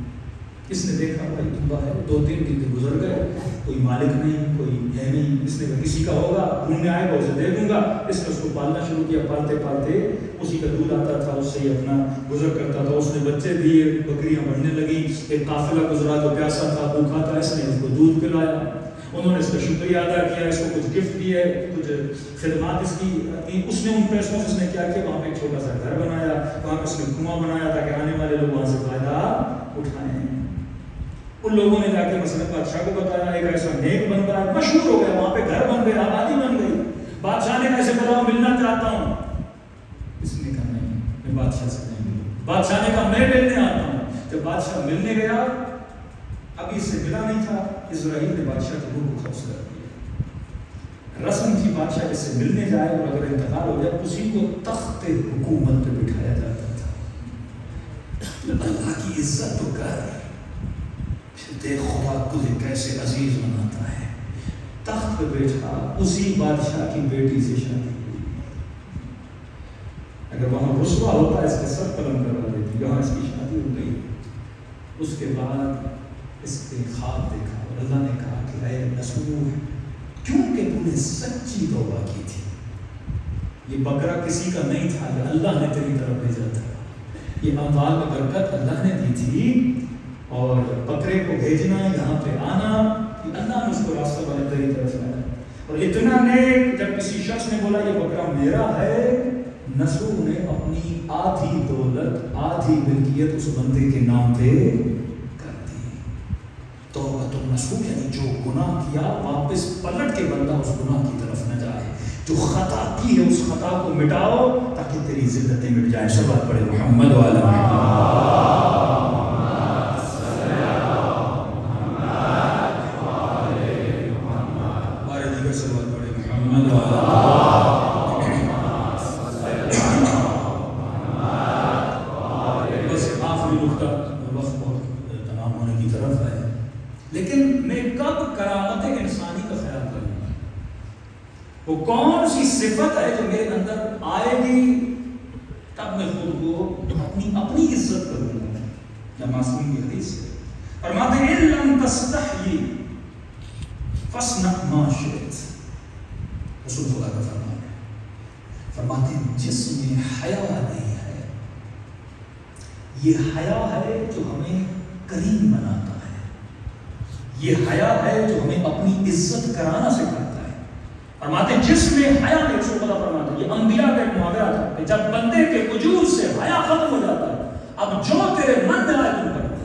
اس نے دیکھا؟ بھائی دمبا ہے، دو تین دن گزر گئے، کوئی مالک نہیں، کوئی ہے نہیں، اس نے کہا کسی کا ہوگا ڈھونڈنے آئے گا، اسے دے دوں گا۔ اس نے اس کو پالنا شروع کیا، پالتے پالتے اسی کا دودھ آتا تھا، اس سے ہی اپنا گزر کرتا تھا۔ اس نے بچے دیے، بکریاں بڑھنے لگی ایک قافلہ گزرا جو پیاسا تھا بھوکھا تھا، اس نے اس کو دودھ پلایا۔ انہوں نے اس کا شکریہ ادا کیا، اس کو کچھ گفٹ دیے کچھ خدمات اس کی۔ اس نے ان پیسوں سے اس نے کیا کیا؟ وہاں پہ ایک چھوٹا سا گھر بنایا، وہاں پہ اس نے کنواں بنایا تاکہ آنے والے لوگ وہاں سے فائدہ اٹھائیں۔ ان لوگوں نے جا کے مسئلہ بادشاہ کو بتایا، ایک ایسا نیک بن گیا مشہور ہو گیا، وہاں پہ گھر بن گئے آبادی بن گئی۔ بادشاہ نے کیسے بتاؤ ملنا چاہتا ہوں۔ اس نے کہا نہیں، میں بادشاہ سے نہیں ملوں۔ بادشاہ نے کہا، میں ملنے آتا ہوں۔ جب بادشاہ ملنے گیا ابھی اس سے ملا نہیں تھا۔ اسرائیل نے بادشاہ کی روح کو قبض کر دیا۔ رسم تھی، بادشاہ جس سے ملنے جائے اور اگر انتقال ہو جائے، اسی کو تخت حکومت پہ بٹھایا جاتا تھا۔ اللہ کی عزت تو کر۔ دیکھ خدا تجھے کیسے عزیز بناتا ہے۔ تخت پہ بیٹھا، اسی بادشاہ کی بیٹی سے شادی ہوئی اگر وہاں رسوا ہوتا ہے اس کے سر قلم کروا دیتی، یہاں اس کی شادی ہو گئی۔ اس کے بعد اس کے خواب دیکھا اور اللہ نے کہا کہ اے نسور کیونکہ تو نے سچی توبہ کی تھی، یہ بکرا کسی کا نہیں تھا اللہ نے تیری طرف بھیجا تھا۔ یہ اموال میں برکت اللہ نے دی تھی۔ اور بکرے کو بھیجنا یہاں پہ آنا کہ اللہ نے اس کو راستہ بنے تیری طرف لایا اور اتنا نیک، جب کسی شخص نے بولا، یہ بکرا میرا ہے نسو نے اپنی آدھی دولت، آدھی ملکیت اس بندے کے نام پہ کر دی۔ توبہ تو نسو یعنی جو گناہ کیا، واپس پلٹ کے بندہ اس گناہ کی طرف نہ جائے۔ جو خطا کی ہے، اس خطا کو مٹاؤ تاکہ تیری زندتیں مٹ جائیں۔ سب پڑے محمد والا ہمارے دیگر سب بات پڑے محمد والا بس آخری نقطہ وقت بہت تمام ہونے کی طرف ہے لیکن میں کب کرامت انسانی کا خیال کروں گا وہ کون سی صفت ہے جو میرے اندر آئے گی، تب میں خود کو اپنی اپنی عزت کروں گا۔ یا معصوم کی حدیث ہے۔ فرماتے ہیں لم تستحی فصنع ما شئت رسول خدا کا فرمان ہے۔ فرماتے ہیں، جس میں حیا نہیں ہے، یہ حیا ہے جو ہمیں کریم بناتا ہے۔ یہ حیا ہے جو ہمیں اپنی عزت کرانا سکھاتا ہے۔ فرماتے ہیں، جس میں حیا نہیں رسول فرماتے ہیں، یہ انبیاء کا ایک محاورہ تھا کہ جب بندے کے وجود سے حیا ختم ہو جاتا ہے، اب جو تیرے من میں آئے، تم کرتے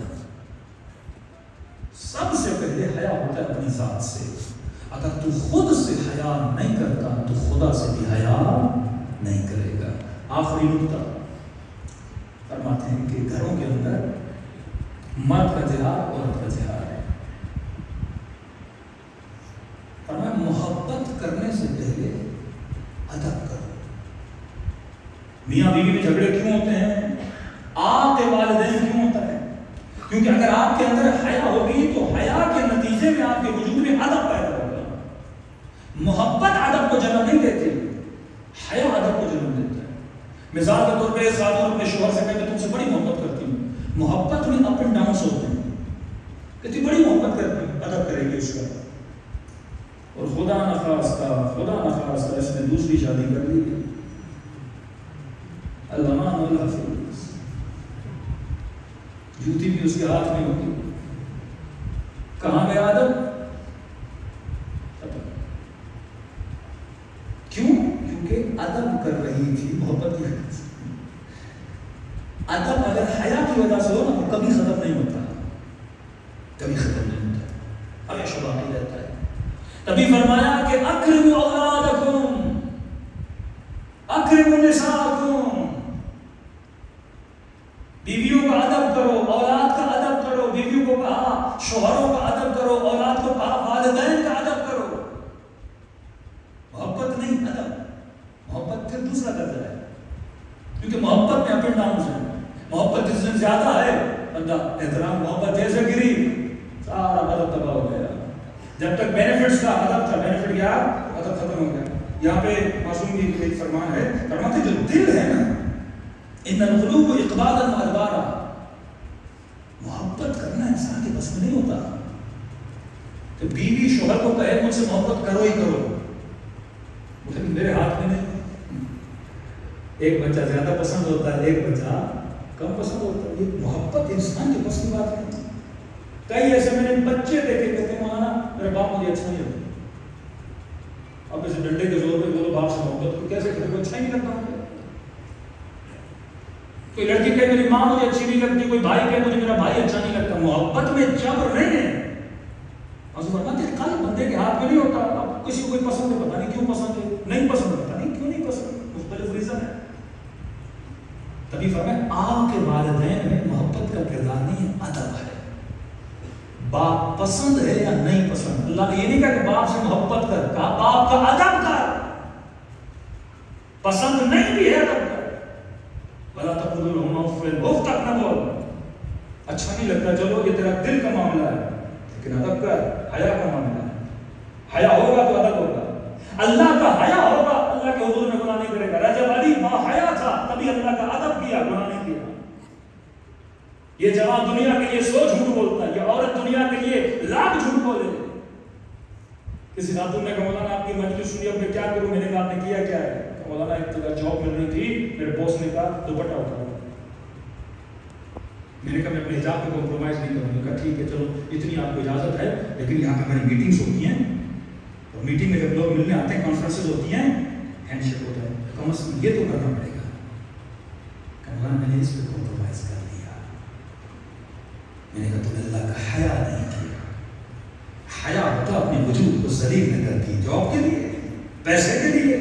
سب سے پہلے حیا ہوتا ہے اپنی ذات سے۔ اگر تو خود سے حیا نہیں کرتا، تو خدا سے بھی حیا نہیں کرے گا۔ آخری نقطہ۔ کئی ایسے میں نے بچے دیکھے کہتے ہیں، مولانا میرا باپ مجھے اچھا نہیں لگتا۔ اب ایسے ڈنڈے کے زور پہ بولو، باپ سے محبت کو کیسے کرے اچھا ہی نہیں لگتا۔ مجھے کوئی لڑکی کہے، میری ماں مجھے اچھی نہیں لگتی، کوئی بھائی کہے، مجھے میرا بھائی اچھا نہیں لگتا۔ محبت میں جبر نہیں ہے فرماتے ہیں، کل بندے کے ہاتھ میں نہیں ہوتا۔ اب کسی کو کوئی پسند ہے، پتہ نہیں کیوں پسند ہے، نہیں پسند پتہ نہیں کیوں نہیں پسند مختلف ریزن ہے۔ تبھی فرمایا آپ کے والدین میں محبت کا کردار نہیں ہے ادب ہے۔ باپ پسند ہے یا نہیں پسند؟ اللہ نے یہ نہیں کہا کہ باپ سے محبت کر، کہا باپ کا ادب کر۔ پسند نہیں بھی ہے ادب کر۔ بلا تقول لهم اف اف تک نہ بول۔ اچھا نہیں لگتا، چلو یہ تیرا دل کا معاملہ ہے، لیکن ادب کا حیا کا معاملہ ہے۔ حیا ہوگا تو ادب ہوگا۔ اللہ کا حیا ہوگا، اللہ کے حضور میں گناہ نہیں کرے گا رجب علی، ماں حیا تھا، تبھی اللہ کا ادب کیا، گناہ نہیں کیا۔ یہ جوان دنیا کے لیے سو جھوٹ بولتا ہے، یہ عورت دنیا کے لیے لاکھ جھوٹ بولے کسی خاتون نے کہا مولانا آپ کی مجلس سنی، اب میں کیا کروں؟ میں نے کہا، آپ نے کیا کیا ہے؟ کہ مولانا ایک جگہ جاب مل رہی تھی، میرے باس نے کہا، دوپٹہ اٹھاؤ۔ میں نے کہا، میں اپنے حجاب پہ کمپرومائز نہیں کروں گا۔ کہا، ٹھیک ہے، چلو، اتنی آپ کو اجازت ہے، لیکن یہاں پہ ہماری میٹنگس ہوتی ہیں۔ اور میٹنگ میں جب لوگ ملنے آتے ہیں کانفرنسز ہوتی ہیں ہینڈ شیک ہوتا ہے۔ کم از کم یہ تو کرنا پڑے گا۔ مولانا، میں نے اس پہ کمپرومائز کر لیا میں نے کہا تم نے اللہ کا حیا نہیں کیا۔ حیا ہوتا اپنے وجود کو ذلیل نہ کرتی جاب کے لیے، پیسے کے لیے،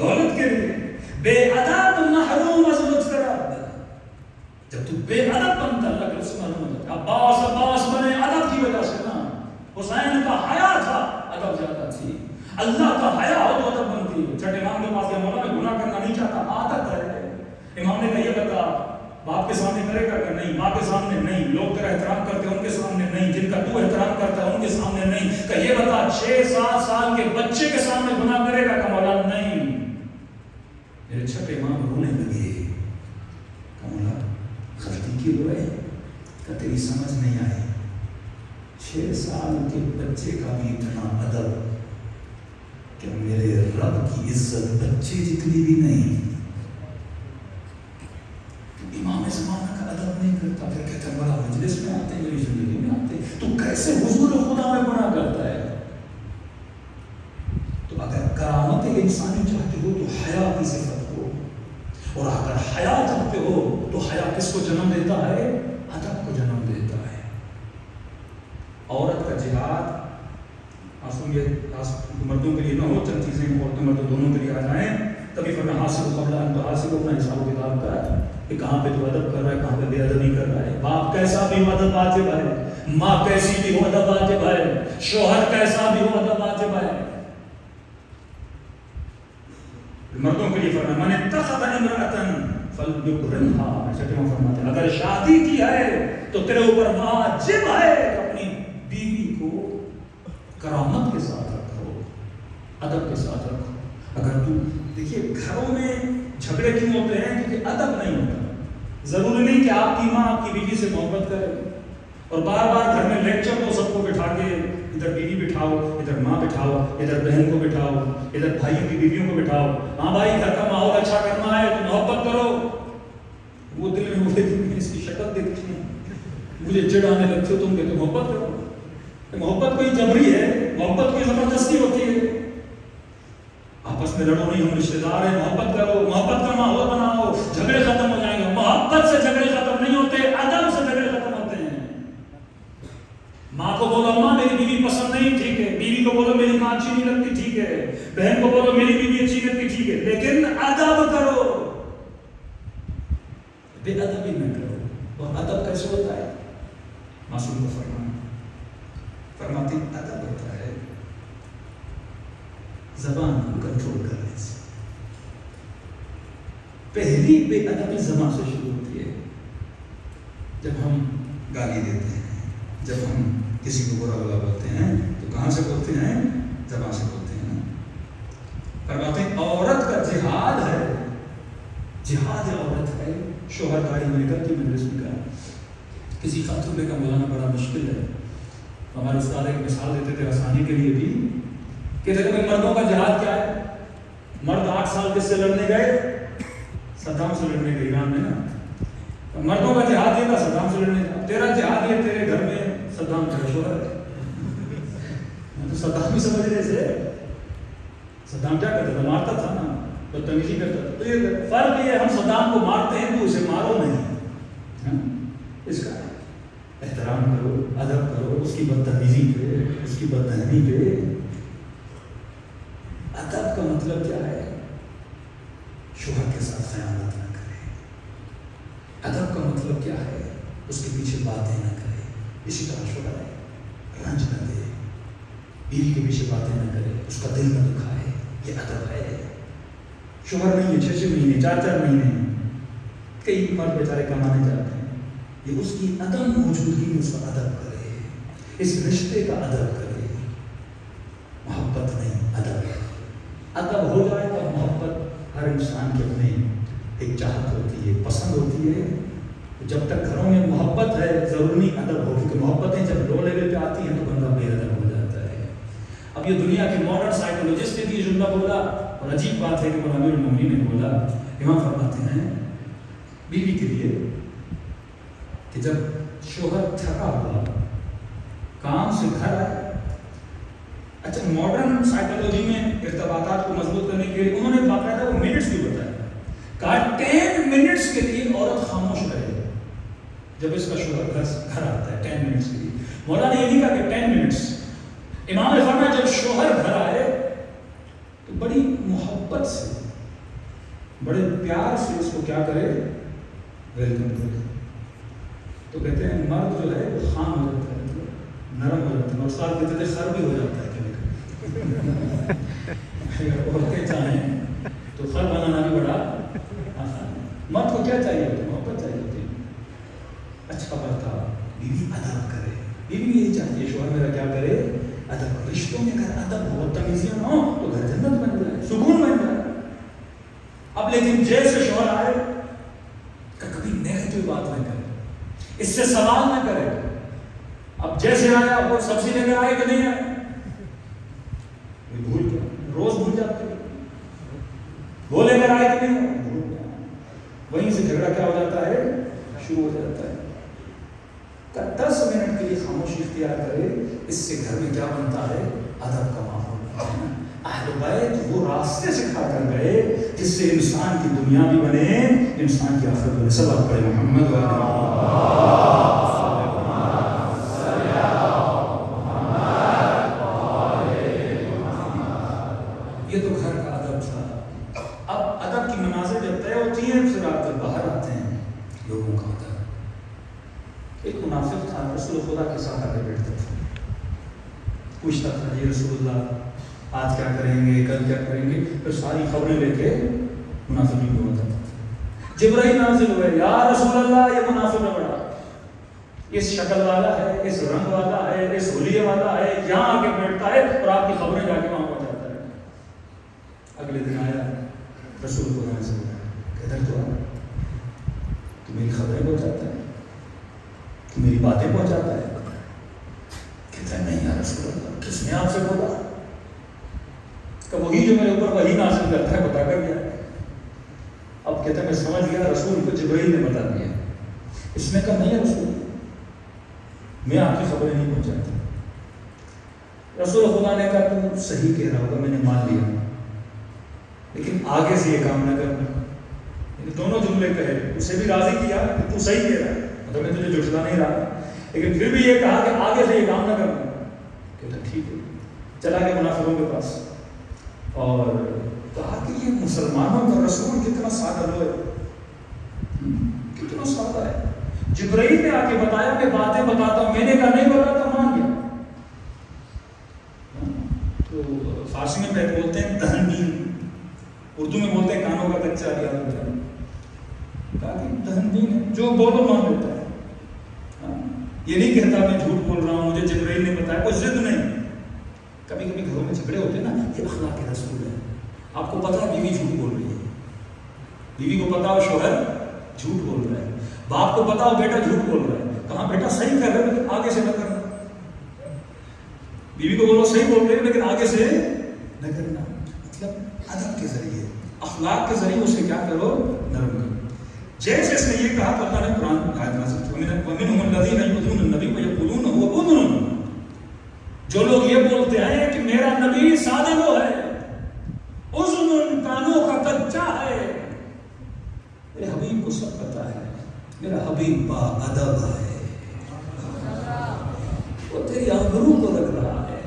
دولت کے لیے۔ بے ادب محروم از لطف رب۔ جب تو بے ادب بنتا، اللہ کا رسول معلوم ہوتا۔ عباس عباس بنے ادب کی وجہ سے نا۔ حسین کا حیا تھا ادب زیادہ تھی۔ اللہ کا حیا ہو تو ادب بنتی ہے۔ چھٹے امام کے پاس گیا مولا میں گناہ کرنا نہیں چاہتا عادت ہے امام نے کہا، یہ بتا۔ باپ کے سامنے کرے گا کہ نہیں؟ ماں کے سامنے نہیں۔ لوگ تیرا احترام کرتے ہیں، ان کے سامنے نہیں۔ جن کا تو احترام کرتا ہے، ان کے سامنے نہیں۔ کہ یہ بتا، چھ سات سال کے بچے کے سامنے گناہ کرے گا کہ مولا نہیں۔ میرے چھٹے امام رونے لگے۔ کہ مولا، غلطی کی ہوئے کہ تیری سمجھ نہیں آئی۔ چھ سال کے بچے کا بھی اتنا ادب کہ میرے رب کی عزت بچے جتنی بھی نہیں امام زمانہ کا ادب نہیں کرتا پھر کہتا ہے بڑا مجلس میں آتے ہیں میری زندگی میں آتے ہیں تو کیسے حضور خدا میں گناہ کرتا ہے تو اگر کرامت انسانی چاہتے ہو تو حیا کی صفت ہو اور اگر حیا چاہتے ہو تو حیا کس کو جنم دیتا ہے ادب کو جنم دیتا ہے عورت کا جہاد معصومیت مردوں کے لیے نہ ہو چند چیزیں عورتوں مردوں دونوں کے لیے آ جائیں تبھی فرنا حاصل قبل ان تو حاصل اپنا حساب و کتاب کا ہے کہ کہاں پہ تو ادب کر رہا ہے کہاں پہ بے ادبی کر رہا ہے باپ کیسا بھی ہو ادب واجب ہے ماں کیسی بھی ہو ادب واجب ہے شوہر کیسا بھی ہو ادب واجب ہے مردوں کے لیے فرمایا من اتخذ امرأتن فلیکرمها چھٹے میں فرماتے ہیں اگر شادی کی ہے تو تیرے اوپر واجب ہے کہ اپنی بیوی کو کرامت کے ساتھ رکھو ادب کے ساتھ رکھو اگر تو دیکھیے گھروں میں جھگڑے کیوں ہوتے ہیں کیونکہ ادب نہیں ہوتا ضروری نہیں کہ آپ کی ماں آپ کی بیوی سے محبت کرے۔ اور بار بار گھر میں لیکچر کو سب کو بٹھا کے ادھر بیوی بٹھاؤ، ادھر ماں بٹھاؤ، ادھر بہن کو بٹھاؤ، ادھر بھائیوں کی بیویوں کو بٹھاؤ۔ ہاں بھائی، گھر کا ماحول اچھا کرنا ہے تو محبت کرو۔ وہ دل میں بولے تم اس کی شکل دیکھتی ہیں۔ مجھے چڑ آنے لگتے ہو تم کہتے محبت کرو۔ محبت کوئی جبری ہے، محبت کوئی زبردستی ہوتی ہے۔ آپس میں لڑو نہیں، ہم رشتے دار ہیں، محبت کرو، محبت کا ماحول بناؤ۔ جھگڑے ختم ہو جائیں گے، محبت سے جھگڑے ختم نہیں ہوتے ادب سے جھگڑے ختم ہوتے ہیں ماں کو بولو اماں میری بیوی پسند نہیں ٹھیک ہے بیوی کو بولو میری ماں اچھی نہیں لگتی ٹھیک ہے۔ بہن کو بولو میری بیوی اچھی لگتی ٹھیک ہے۔ لیکن ادب کرو۔ بے ادبی نہ کرو۔ اور ادب کیسے ہوتا ہے؟ معصوم کو فرمانا۔ فرماتے ہیں، ادب ہوتا ہے زبان کو کنٹرول کرنے سے۔ پہلی بے ادبی زبان سے شروع ہوتی ہے۔ جب ہم گالی دیتے ہیں، جب ہم کسی کو برا بلا بولتے ہیں تو کہاں سے بولتے ہیں زبان سے بولتے ہیں فرماتے ہیں عورت کا جہاد ہے جہاد عورت شوہر ہے شوہر گاڑی میں نکلتی مجلس میں کہا کسی خطبے کا بولانا بڑا مشکل ہے۔ ہمارے استاد ایک مثال دیتے تھے آسانی کے لیے بھی۔ کہ دیکھو بھائی مردوں کا جہاد کیا ہے؟ مرد آٹھ سال کس سے لڑنے گئے، صدام سے لڑنے گئے، ایران میں نا۔ مردوں کا جہاد یہ تھا، صدام سے لڑنے کا تیرا جہاد یہ تیرے گھر میں، صدام تیرا شوہر ہے۔ تو صدام ہی سمجھ رہے سے صدام کیا کرتا تھا؟ مارتا تھا نا۔ بدتمیزی کرتا تھا تو یہ فرق یہ ہم صدام کو مارتے ہیں تو اسے مارو نہیں۔ اس کا احترام کرو، ادب کرو، اس کی بدتمیزی پہ، اس کی بدہنی پہ۔ ادب کا مطلب کیا ہے؟ شوہر کے ساتھ خیانت نہ کرے۔ ادب کا مطلب کیا ہے؟ اس کے پیچھے باتیں نہ کرے۔ اسی طرح شوہر ہے، رنج نہ دے۔ بیوی کے پیچھے باتیں نہ کرے۔ اس کا دل نہ دکھائے۔ یہ ادب ہے۔ شوہر نہیں ہے چھ چھ مہینے، چار چار مہینے کئی مرد بیچارے کمانے جاتے ہیں۔ یہ اس کی عدم موجودگی میں اس کا ادب کرے۔ اس رشتے کا ادب کرے۔ محبت نہیں، ادب۔ ادب ہو جائے تو محبت ہر انسان کے اپنے ایک چاہت ہوتی ہے، پسند ہوتی ہے۔ جب تک گھروں میں محبت ہے، ضروری ادب ہو، کیونکہ محبتیں جب لو لیول پہ آتی ہیں تو بندہ بے ادب ہو جاتا ہے۔ اب یہ دنیا کے ماڈرن سائیکولوجسٹ نے بھی یہ جملہ بولا اور عجیب بات ہے کہ مولانا امیر المومنین نے بولا امام فرماتے ہیں، بیوی بی کے لیے کہ جب شوہر تھکا ہوا، کام سے گھر آئے اچھا ماڈرن سائیکولوجی میں ارتباطات کو مضبوط کرنے کے لیے انہوں نے باقاعدہ وہ منٹس بھی بتایا۔ کہا ٹین منٹس کے لیے عورت خاموش رہے۔ جب اس کا شوہر گھر گھر آتا ہے ٹین منٹس کے لیے۔ مولا نے یہ نہیں کہا کہ ٹین منٹس امام نے فرمایا، جب شوہر گھر آئے تو بڑی محبت سے، بڑے پیار سے اس کو کیا کرے ویلکم کرے. تو کہتے ہیں مرد جو ہے وہ خام ہو جاتا ہے، نرم ہو جاتا ہے اور ساتھ کہتے تھے خر بھی ہو جاتا ہے کبھی کبھی. عورتیں چاہیں تو خر بنانا بھی بڑا آسان ہے. مرد کو کیا چاہیے ہوتی محبت چاہیے ہوتی اچھا برتا بیوی ادب کرے. بیوی یہی چاہیے شوہر میرا کیا کرے؟ ادب رشتوں میں اگر ادب ہو تمیزیاں نہ ہو تو گھر جنت بن جائے سکون بن جائے اب لیکن جیسے شوہر آئے کہ کبھی نیگیٹو بات نہ کرے اس سے سوال نہ کرے اب جیسے آیا وہ سبزی لے کر آئے کہ نہیں آئے بھول گیا روز بھول جاتے وہ لے کر آئے کہ نہیں بھول گیا وہیں سے جھگڑا کیا ہو جاتا ہے شروع ہو جاتا ہے دس منٹ کے لیے خاموشی اختیار کرے اس سے گھر میں کیا بنتا ہے؟ ادب کا ماحول۔ اہل بیت وہ راستے سے کھا کر گئے جس سے انسان کی دنیا بھی بنے، انسان کی آخرت بنے۔ سب پڑھے محمد یہ تو گھر کا ادب تھا اب ادب کی مناظر جب طے ہوتی ہیں پھر آپ جب باہر آتے ہیں لوگوں کا ادب ایک منافق تھا رسول خدا کے ساتھ آگے بیٹھتا تھا پوچھتا تھا جی رسول اللہ آج کیا کریں گے کل کیا کریں گے پھر ساری خبریں لے کے منافقین کو بتاتا تھا جبرائیل نازل ہوئے، یا رسول اللہ، یہ منافق ہے بڑا اس شکل والا ہے، اس رنگ والا ہے، اس ہولیے والا ہے، یہاں آ کے بیٹھتا ہے اور آپ کی خبریں جا کے وہاں پہنچاتا ہے۔ اگلے دن آیا، رسول خدا نے سے ادھر تو آ تو میری خبریں پہنچاتا ہے۔ تو میری باتیں پہنچاتا ہے۔ کہتا ہے، نہیں یا رسول اللہ، کس نے آپ سے بولا؟ کہ وہی جو میرے اوپر وہی نازل کرتا ہے، بتا کر گیا۔ اب کہتا ہے، میں سمجھ گیا، رسول کو جبرائیل نے بتا دیا۔ اس نے کہا نہیں ہے رسول۔ میں آپ کی خبریں نہیں پہنچاتا۔ رسول خدا نے کہا، تم صحیح کہہ رہا ہوگا، میں نے مان لیا۔ لیکن آگے سے یہ کام نہ کرنا۔ یعنی دونوں جملے کہے۔ اسے بھی راضی کیا کہ تو صحیح کہہ رہا ہے۔ مطلب میں تجھے جھٹلا نہیں رہا۔ لیکن پھر بھی یہ کہا کہ آگے سے یہ کام نہ کرنا۔ کہتا ٹھیک ہے۔ چلا گیا منافقوں کے پاس۔ اور کہا کہ یہ مسلمانوں کا رسول کتنا سادہ لو ہے کتنا سادہ ہے۔ جبرائیل نے آ کے بتایا کہ باتیں بتاتا ہوں۔ میں نے کہا نہیں بتاتا مان گیا۔ تو فارسی میں پہلے بولتے ہیں دہن اردو میں بولتے ہیں کانوں کا کچا گیا کہا کہ دہن ہے، جو بولو مان لیتا ہے۔ ہاں، یہ نہیں کہتا میں جھوٹ بول رہا ہوں، مجھے جبرائیل نے بتایا، کوئی ضد نہیں۔ گھروں میں جھگڑے ہوتے ہیں نا یہ اخلاق کے رسول ہے آپ کو پتا ہے، بیوی جھوٹ بول رہی ہے۔ بیوی کو پتا ہو شوہر جھوٹ بول رہا ہے۔ باپ کو پتا ہو بیٹا جھوٹ بول رہا ہے۔ کہاں بیٹا صحیح کر رہے لیکن آگے سے نہ کرنا۔ بیوی کو بولو صحیح بول رہے ہیں، لیکن آگے سے نہ کرنا۔ مطلب ادب کے ذریعے، اخلاق کے ذریعے اسے کیا کرو؟ نرم کرو۔ جیسے اس نے یہ کہا تو اللہ نے قرآن آیت نازل کی۔ ومنهم الذين يؤذون النبي ويقولون هو اذن جو لوگ یہ بولتے ہیں کہ میرا نبی سادہ وہ ہے اذن کانوں کا کچا ہے۔ میرے حبیب کو سب پتا ہے، میرا حبیب با ادب ہے۔ وہ تیری آبرو کو لگ رہا ہے۔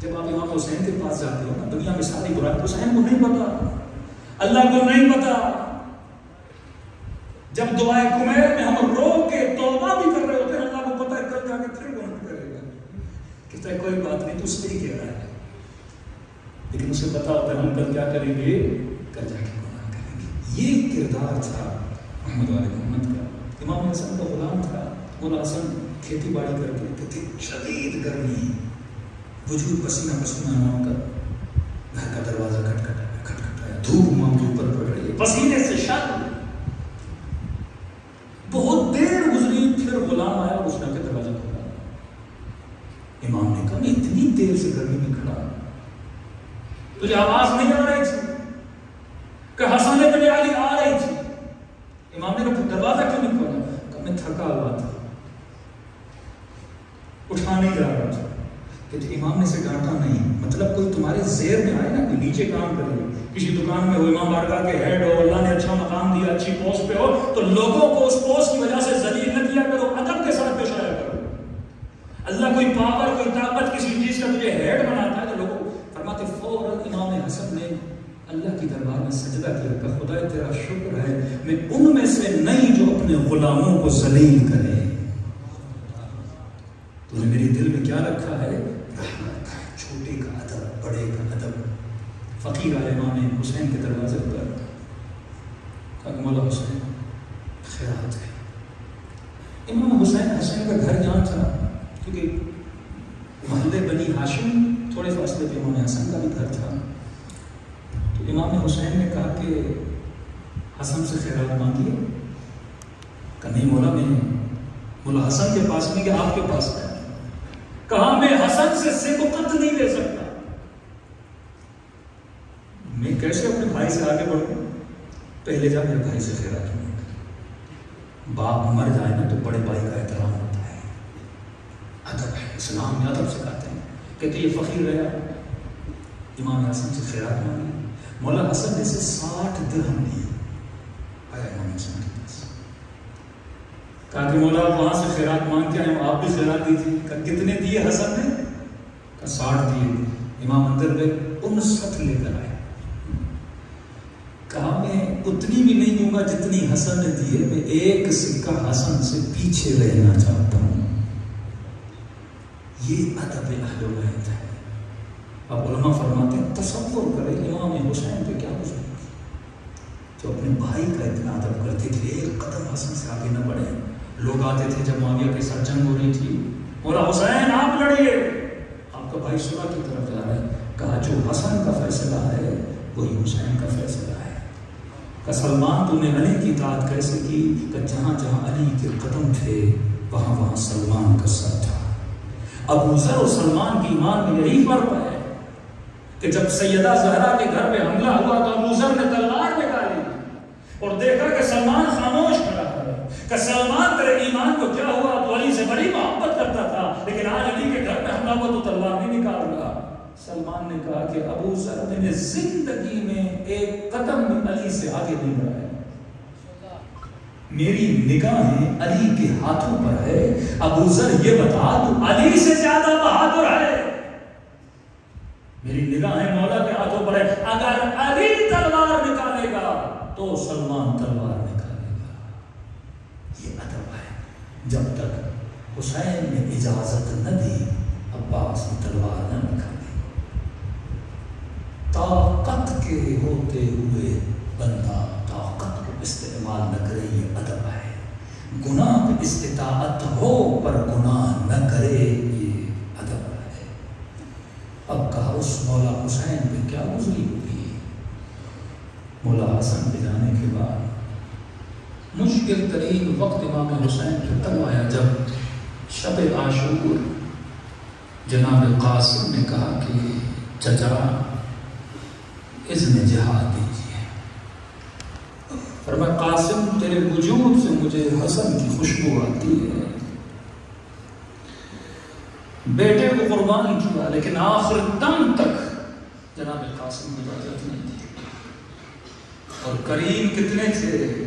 جب آپ امام حسین کے پاس جاتے ہو نا، دنیا میں ساری برائی حسین کو نہیں پتا، اللہ کو نہیں پتا۔ جب دعائیں کمیر میں ہم رو کے توبہ بھی کر رہے ہوتے ہیں اللہ کو پتا ہے کل جا کے پھر گناہ کرے گا کہتا ہے کوئی بات نہیں، تو اس صحیح کہہ رہا ہے۔ لیکن اسے پتا ہوتا ہے ہم کل کیا کریں گے؟ کل جا کے گناہ کریں گے۔ یہ کردار تھا محمد والے محمد کا۔ امام حسن کا غلام تھا۔ مولا حسن کھیتی باڑی کر کے کہتے شدید گرمی، وجود پسینہ پسینہ نہ کر گھر کا دروازہ کھٹ کھٹ کھٹ کھٹایا دھوپ موجود پر پڑ رہی ہے۔ پسینے سے شد بہت دیر گزری پھر غلام آیا اس نے کے دروازہ کھولا امام نے کہا میں اتنی دیر سے گرمی میں کھڑا تجھے آواز نہیں آ رہی تھی کہ حسن بن علی آ رہی تھی؟ امام نے کہا دروازہ کیوں نہیں کھولا؟ کہ میں تھکا ہوا تھا۔ اٹھا نہیں جا رہا تھا۔ کہ امام نے سے ڈانٹا نہیں مطلب کوئی تمہارے زیر میں آئے نا، کوئی نیچے کام کر رہی کسی دکان میں ہو امام بارگاہ کے ہیڈ ہو، اللہ نے اچھا مقام دیا، اچھی پوسٹ پہ ہو، تو لوگوں کو اس پوسٹ کی وجہ سے ذلیل نہ کیا کرو ادب کے ساتھ پیش آیا کرو اللہ کوئی پاور کوئی طاقت کسی چیز کا تجھے ہیڈ بناتا ہے تو لوگوں فرماتے فوراً امام حسن نے اللہ کی دربار میں سجدہ کیا کہ خدا تیرا شکر ہے، میں ان میں سے نہیں جو اپنے غلاموں کو ذلیل کرے۔ تو نے میری دل میں کیا رکھا ہے؟ رحمت، چھوٹے کا ادب، بڑے کا ادب۔ فقیر آئے امام حسین کے دروازے پر۔ مولا حسین، خیرات ہے۔ امام حسین حسین کا گھر جہاں تھا۔ کیونکہ محلے بنی ہاشم تھوڑے فاصلے پہ امام حسن کا بھی گھر تھا۔ تو امام حسین نے کہا کہ حسن سے خیرات مانگیے۔ کہ نہیں مولا، میں مولا حسن کے پاس نہیں کہ آپ کے پاس ہے۔ کہا، میں حسن سے سبقت نہیں لے سکتا۔ میں کیسے اپنے بھائی سے آگے بڑھوں؟ پہلے جا میرے بھائی سے خیرات مانگ۔ باپ مر جائے نا تو بڑے بھائی کا احترام ہوتا۔ ہے ہے اسلام میں سکھاتے ہیں۔ کہتے یہ فقیر رہا امام حسن سے خیرات مانگی۔ مولا حسن نے سے ساٹھ درہم لیے آیا امام حسن کے پاس۔ کہا کہ مولا آپ وہاں سے خیرات مانگتے ہیں، آپ بھی خیرات دیجیے۔ کہا، کتنے دیے حسن نے؟ کہا، ساٹھ دیے۔ امام اندر میں انسٹھ لے کر آئے۔ کہا، میں اتنی بھی نہیں دوں گا جتنی حسن نے دیے۔ میں ایک سکہ حسن سے پیچھے رہنا چاہتا ہوں۔ یہ ادب اہل بیت ہے اب علماء فرماتے ہیں تصور کرے امام حسین پہ کیا گزر جو اپنے بھائی کا اتنا ادب کرتے تھے ایک قدم حسن سے آگے نہ بڑھے لوگ آتے تھے جب معاویہ کے ساتھ جنگ ہو رہی تھی مولا حسین آپ لڑیے آپ کا بھائی صبح کی طرف جا رہا ہے کہا جو حسن کا فیصلہ ہے وہی حسین کا فیصلہ ہے کہ سلمان تو نے علی کی اطاعت کیسے کی کہ جہاں جہاں علی کے قدم تھے وہاں وہاں سلمان کا سر تھا ابو ذر و سلمان کی ایمان میں یہی فرق ہے کہ جب سیدہ زہرا کے گھر پہ حملہ ہوا تو ابو ذر نے تلوار نکالی اور دیکھا کہ سلمان خاموش کھڑا ہے کہ سلمان تیرے ایمان کو کیا ہوا؟ تو علی سے بڑی محبت کرتا تھا، لیکن آج علی کے گھر میں حملہ ہوا تو تلوار نہیں نکال رہا۔ سلمان نے کہا کہ ابو ذر میں نے زندگی میں ایک قدم علی سے آگے نہیں بڑھایا۔ میری نگاہیں علی کے ہاتھوں پر ہے۔ ابو ذر یہ بتا، تو علی سے زیادہ بہادر ہے۔ میری نگاہیں مولا کے ہاتھوں پر ہے۔ اگر علی تلوار نکالے گا، تو سلمان تلوار نکالے گا۔ یہ ادب ہے۔ جب تک حسین نے اجازت نہ دی، عباس نے تلوار نہ نکالی۔ طاقت کے ہوتے ہوئے بندہ استعمال نہ کرے یہ ادب ہے۔ گناہ پہ استطاعت ہو پر گناہ نہ کرے یہ ادب ہے۔ اب کہا اس مولا حسین پہ کیا گزری ہوگی مولا حسن پہ جانے کے بعد مشکل ترین وقت امام حسین پہ تب آیا جب شب عاشور جناب قاسم نے کہا کہ چچا اذن جہاد دیجیے۔ فرمایا قاسم تیرے وجود سے مجھے حسن کی خوشبو آتی ہے۔ بیٹے کو قربان کیا، لیکن آخر دم تک جناب قاسم نے اجازت نہیں دی اور کریم کتنے تھے۔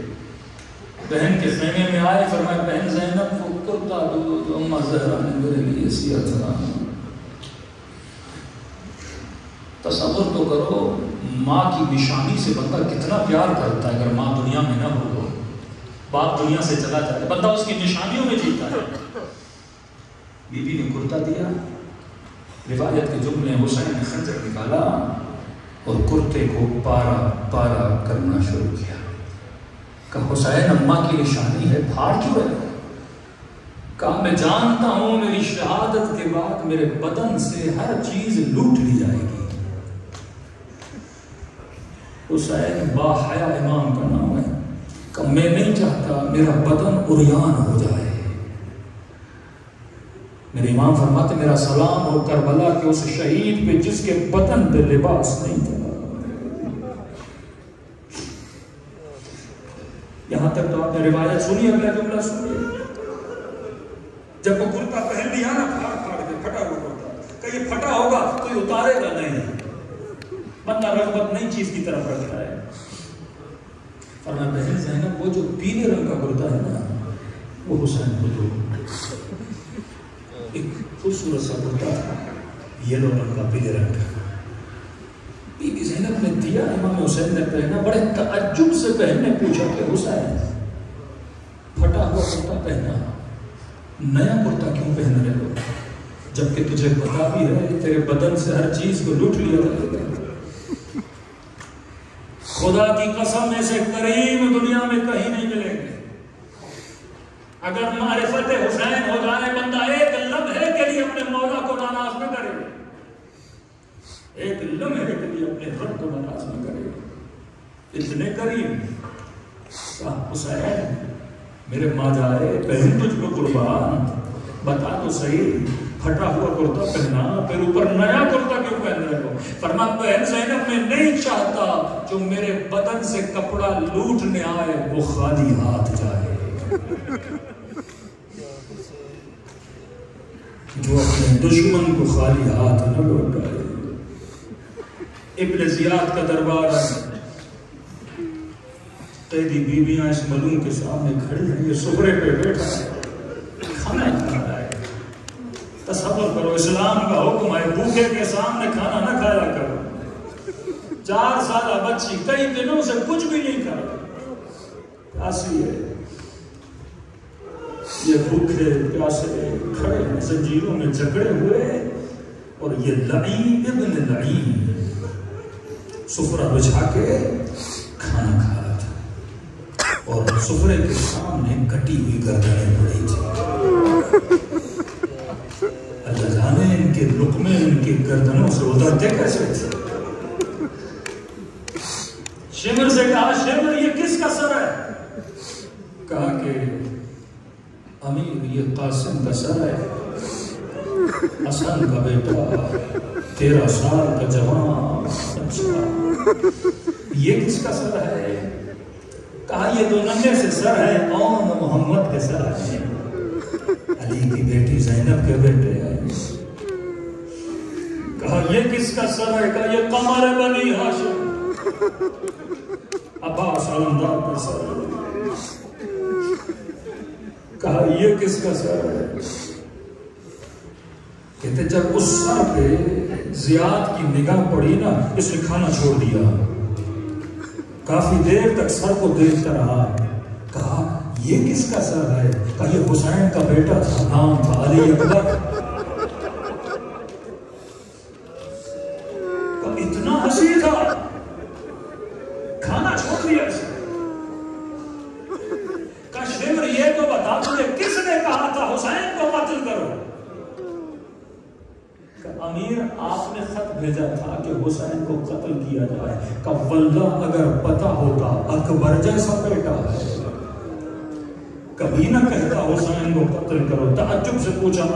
بہن کے خیمے میں آئے، فرمایا، بہن زینب کو کرتا دو تو اما زہرا نے میرے لیے سیاہ تھا۔ تصور تو کرو ماں کی نشانی سے بندہ کتنا پیار کرتا ہے اگر ماں دنیا میں نہ ہو باپ دنیا سے چلا جائے بندہ اس کی نشانیوں میں جیتا ہے۔ بی بی نے کرتا دیا، روایت کے جملے حسین نے خنجر نکالا اور کرتے کو پارا پارا کرنا شروع کیا۔ کہ حسین، اماں کی نشانی ہے پھاڑ کیوں ہے؟ کہا، میں جانتا ہوں، میری شہادت کے بعد میرے بدن سے ہر چیز لوٹ لی جائے گی۔ حسین با حیا امام کا نام ہے۔ کہ میں نہیں چاہتا میرا بدن اریان ہو جائے۔ میرے امام فرماتے میرا سلام ہو کربلا کہ اس شہید پہ جس کے بدن پہ لباس نہیں تھا۔ یہاں تک تو آپ نے روایت سنی اگلا جملہ سنیے۔ جب وہ کرتا پہن لیا نا، پھاڑ پھاڑ کے پھٹا ہوا کرتا کہ یہ پھٹا ہوگا کوئی اتارے گا نہیں۔ بندہ رغبت نئی چیز کی طرف رکھتا ہے۔ فرمایا بہن زینب، وہ جو پیلے رنگ کا کرتا ہے نا، وہ حسین کو دو۔ ایک خوبصورت سا کرتا تھا یلو رنگ کا پیلے رنگ کا۔ بی بی زینب نے دیا، امام حسین نے پہنا۔ بڑے تعجب سے بہن نے پوچھا کہ حسین پھٹا ہوا کرتا پہنا۔ نیا کرتا کیوں پہن رہے ہو؟ جبکہ تجھے پتا بھی ہے، تیرے بدن سے ہر چیز کو لوٹ لیا۔ جائے گا خدا کی قسم میں سے کریم دنیا میں کہیں نہیں ملیں گے۔ اگر معرفت حسین ہو جائے، بندہ ایک لمحے کے لیے اپنے مولا کو ناراض نہ کرے۔ ایک لمحے کے لیے اپنے رب کو ناراض نہ کرے۔ اتنے کریم حسین، میرے ماں جائے بہن تجھ کو قربان۔ بتا تو صحیح۔ پھٹا ہوا کرتا پہنا پھر اوپر نیا کرتا کیوں پہن رہے ہو فرما بہن زینب میں نہیں چاہتا جو میرے بدن سے کپڑا لوٹنے آئے وہ خالی ہاتھ جائے جو اپنے دشمن کو خالی ہاتھ نہ لوٹ آئے ابن زیاد کا دربار ہے قیدی بیویاں اس ملون کے سامنے کھڑی ہیں یہ سفرے پہ بیٹھا ہے کھانا تصور کرو، اسلام کا حکم ہے، بھوکے کے سامنے کھانا نہ کھایا کرو۔ چار سالہ بچی کئی دنوں سے کچھ بھی نہیں کھا پیاسی ہے۔ یہ بھوکے پیاسے کھڑے ہیں، زنجیروں میں جھگڑے ہوئے اور یہ لعین ابن لعین سفرہ بچھا کے کھانا کھا رہا تھا۔ اور سفرے کے سامنے کٹی ہوئی گردنیں پڑی تھی اللہ جانے ان کے لقمے ان کی گردنوں سے اترتے کیسے؟ تھے شمر سے کہا، شمر، یہ کس کا سر ہے؟ کہا کہ امیر، یہ قاسم کا سر ہے۔ حسن کا بیٹا تیرہ سال کا جوان۔ یہ کس کا سر ہے؟ کہا، یہ دو ننگے سے سر ہے اون محمد کے سر ہے۔ علی کی بیٹی زینب کے بیٹے ہیں کہا، یہ کس کا سر ہے؟ کہا، یہ قمر بنی ہاشم. عباس علمدار کا سر ہے۔ کہا، یہ کس کا سر ہے؟ کہتے، جب اس سر پہ زیاد کی نگاہ پڑی نا، اس نے کھانا چھوڑ دیا۔ کافی دیر تک سر کو دیکھتا رہا۔ کہا یہ کس کا سر ہے؟ کہ یہ حسین کا بیٹا تھا، نام تھا علی اکبر کہا اتنا ہنسی تھا کھانا چھوڑ دیا اس نے کہا شمر یہ تو بتا تجھے کس نے کہا تھا حسین کو قتل کرو امیر آپ نے خط بھیجا تھا کہ حسین کو قتل کیا جائے کہ واللہ اگر پتا ہوتا اکبر جیسا بیٹا ہے کبھی نہ کہتا حسین کو قتل کرو تعجب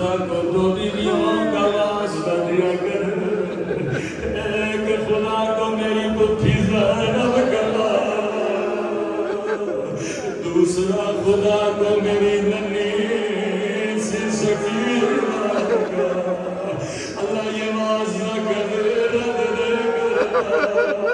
خدا کو دو بیویوں کا واسطہ دیا کر ایک خدا کو میری پتھی زینب کرا دوسرا خدا کو میری ننی سے سکیر اللہ یہ واسطہ کر رد دے کر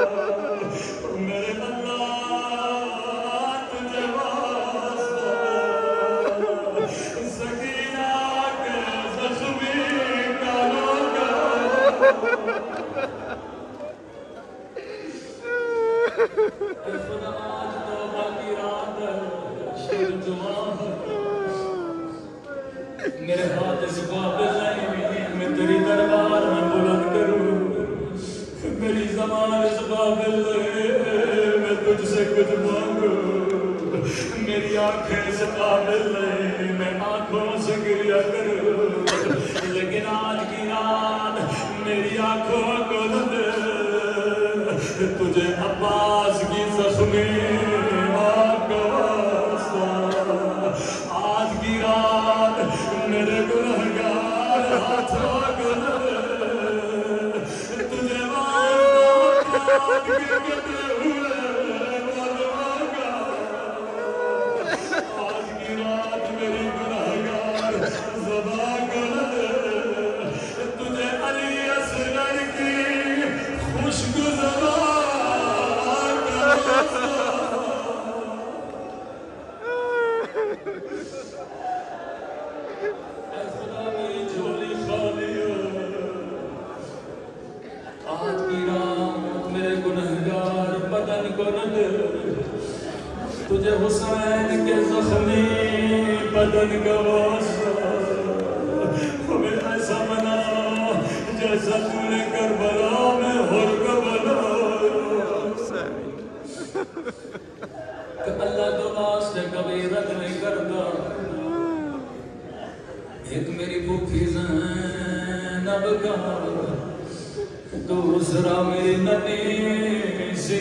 دوسرا میری ننی سی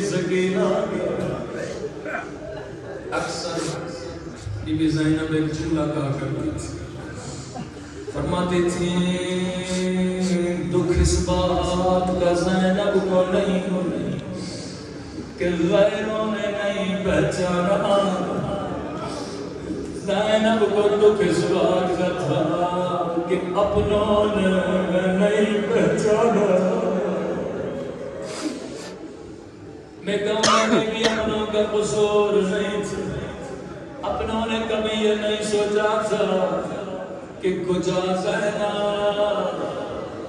اکثر بی بی زینب ایک جملہ کہا کرتی تھی فرماتی تھی دکھ اس بات کا زینب کو نہیں ہو نہیں کہ غیروں نے نہیں پہچانا۔ زینب کو دکھ اس بات کا تھا کہ اپنوں نے نہیں پہچانا۔ میں کہوں میں بھی اپنوں کا قصور نہیں تھا۔ اپنوں نے کبھی یہ نہیں سوچا تھا کہ کجا سہنا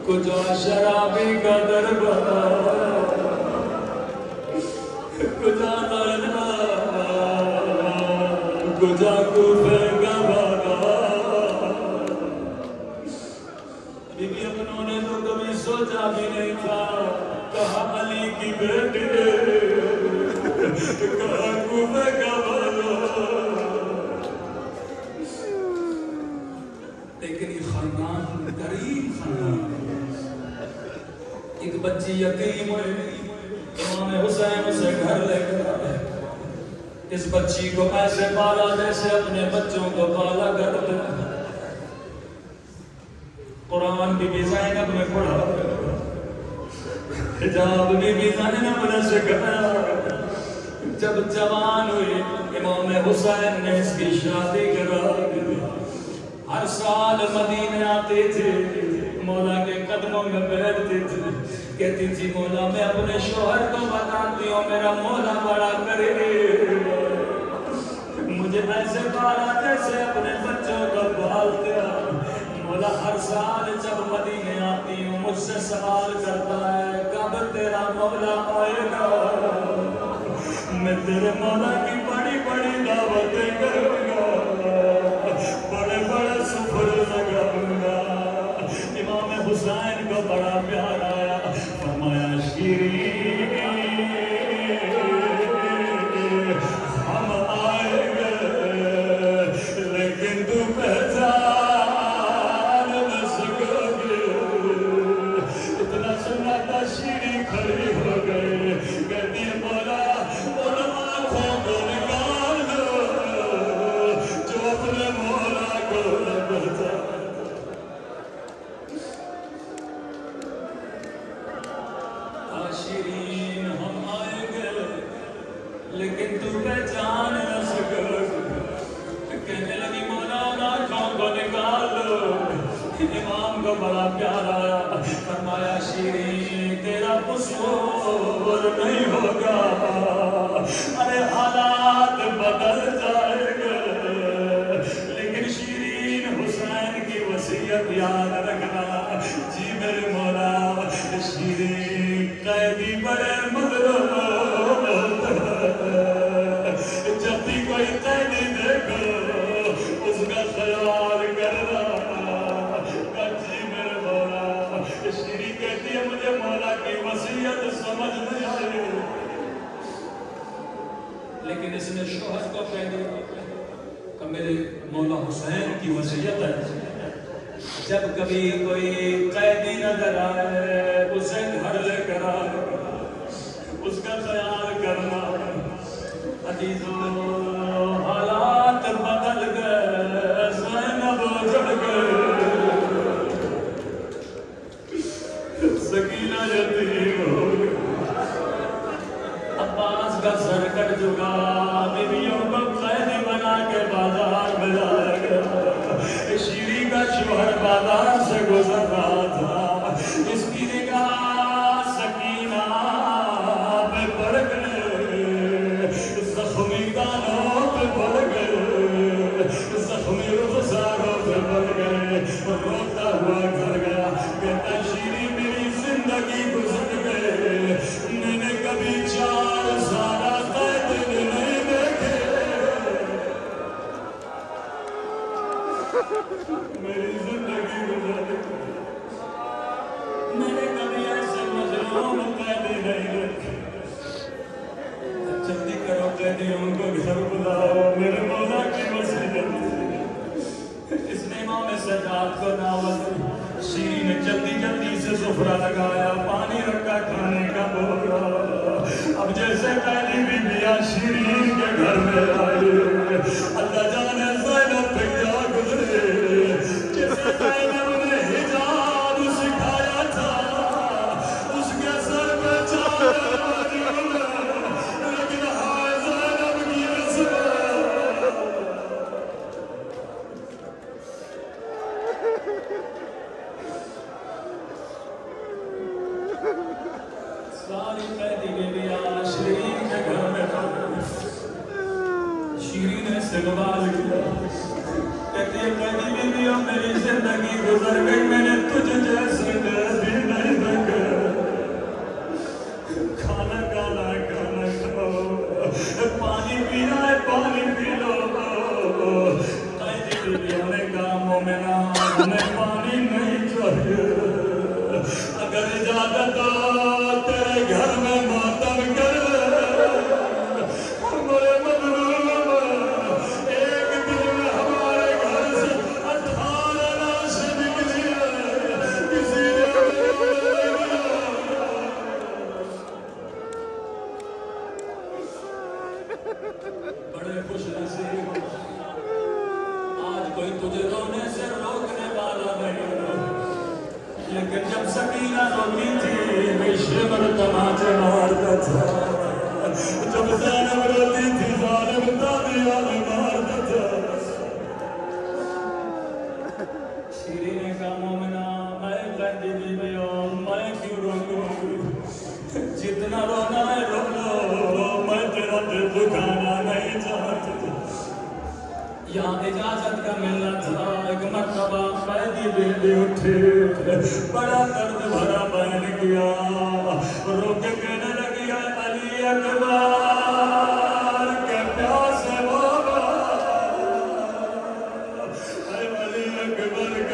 کجا شرابی کا دربار۔ کجا بچی یتیم ہوئی امام حسین اسے گھر لے کر آئے اس بچی کو ایسے پالا جیسے اپنے بچوں کو پالا کرتے قرآن بھی بھی زینب میں پڑھا۔ حجاب بھی بھی زینب نے سکھایا جب جوان ہوئی، امام حسین نے اس کی شادی کرا۔ دی ہر سال مدینے آتے تھے، مولا کے قدموں میں بیٹھتے تھے۔ کہتی تھی، مولا، میں اپنے شوہر کو بتاتی ہوں، میرا مولا بڑا کرے مجھے ایسے پالا جیسے اپنے بچوں کو پالتے مولا، ہر سال جب مدینے آتی ہوں، مجھ سے سوال کرتا ہے، کب تیرا مولا آئے گا؟ میں تیرے مولا کی کہتے ہیں، ان کو گھر بلاؤ میرے مولا کی مسجد اس نے امام سجاد کو دعوت شیری نے جلدی جلدی سے سفرہ لگایا، پانی رکھا، کھانے کا بولا۔ اب جیسے پہلی بھی بیا شیرین کے گھر میں آئی اللہ جانے everybody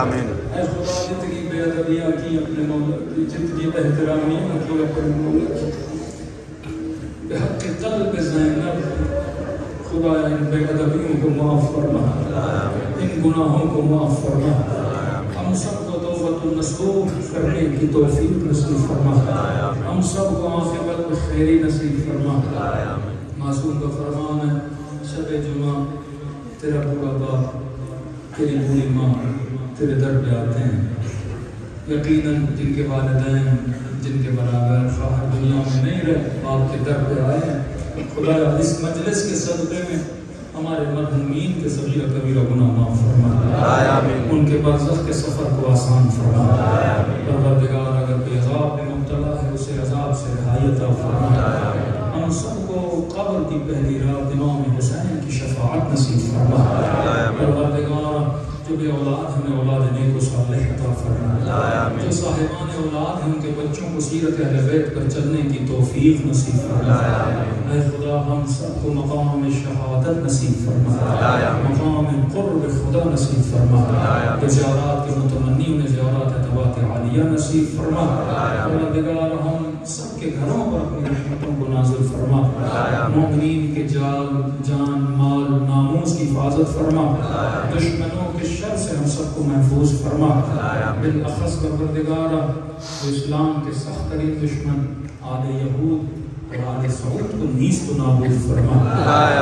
آمین۔
اے جتنی بے ادبیاں کی اپنے مولا کی جتنی احترامیاں کی اپنے مولا کی بحق قلب زینب خدا ان بے ادبیوں کو معاف فرما ان گناہوں کو معاف فرما ہم سب کو توبت النصوح کرنے کی توفیق نصیب فرما ہم سب کو عاقبت خیری نصیب فرما معصوم کا فرمان ہے شب جمعہ تیرا پورا باپ تیری بوڑھی ماں تیرے در پہ آتے ہیں۔ یقیناً جن کے والدین جن کے برابر خواہر دنیا میں نہیں رہے باپ کے در پہ آئے ہیں۔ خدا اس مجلس کے صدقے میں ہمارے مرحومین کے صغیر کبیرہ گناہ معاف فرما
آمین۔
ان کے برزخ کے سفر کو آسان فرما پروردگار اگر کوئی عذاب میں مبتلا ہے اسے عذاب سے رہائی عطا فرما ہم سب کو قبر کی پہلی رات امام حسین کی شفاعت نصیب فرما جو بے اولاد ہمیں اولاد نیک و صالح عطا فرما جو صاحبان اولاد ہیں ان کے بچوں کو سیرت اہل بیت پر چلنے کی توفیق نصیب فرما اے خدا ہم سب کو مقام شہادت نصیب فرما مقام قرب خدا نصیب فرما جو زیارات کے متمنی انہیں زیارات اتبات عالیہ نصیب فرما پروردگار ہم سب کے گھروں پر اپنی رحمتوں کو نازل فرما مومنین کے جال جان مال ناموس کی حفاظت فرما دشمنوں کے شر سے ہم سب کو محفوظ فرما بالاخص پروردگار جو اسلام کے سخت ترین دشمن آل یہود اور آل سعود کو نیز کو نابود فرما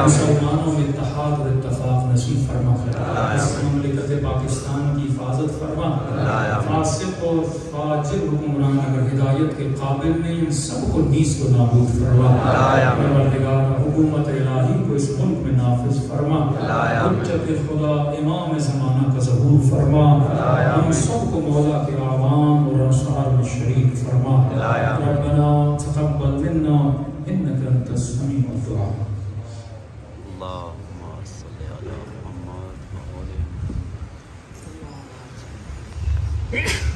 مسلمانوں میں اتحاد اور اتفاق نصیب فرما اس مملکت پاکستان حفاظت فرما۔ فاسق اور فاجر حکمران اگر ہدایت کے قابل نہیں ان سب کو نیز کو نابود فرما۔ پروردگار حکومت الہی کو اس ملک میں نافذ فرما۔ حجت خدا امام زمانہ کا ظہور فرما۔ ہم سب کو مولا کے عوام اور انصار میں شریک فرما۔ ربنا تقبل منا انك انت السميع الدعاء
اللهم صل على محمد Yeah.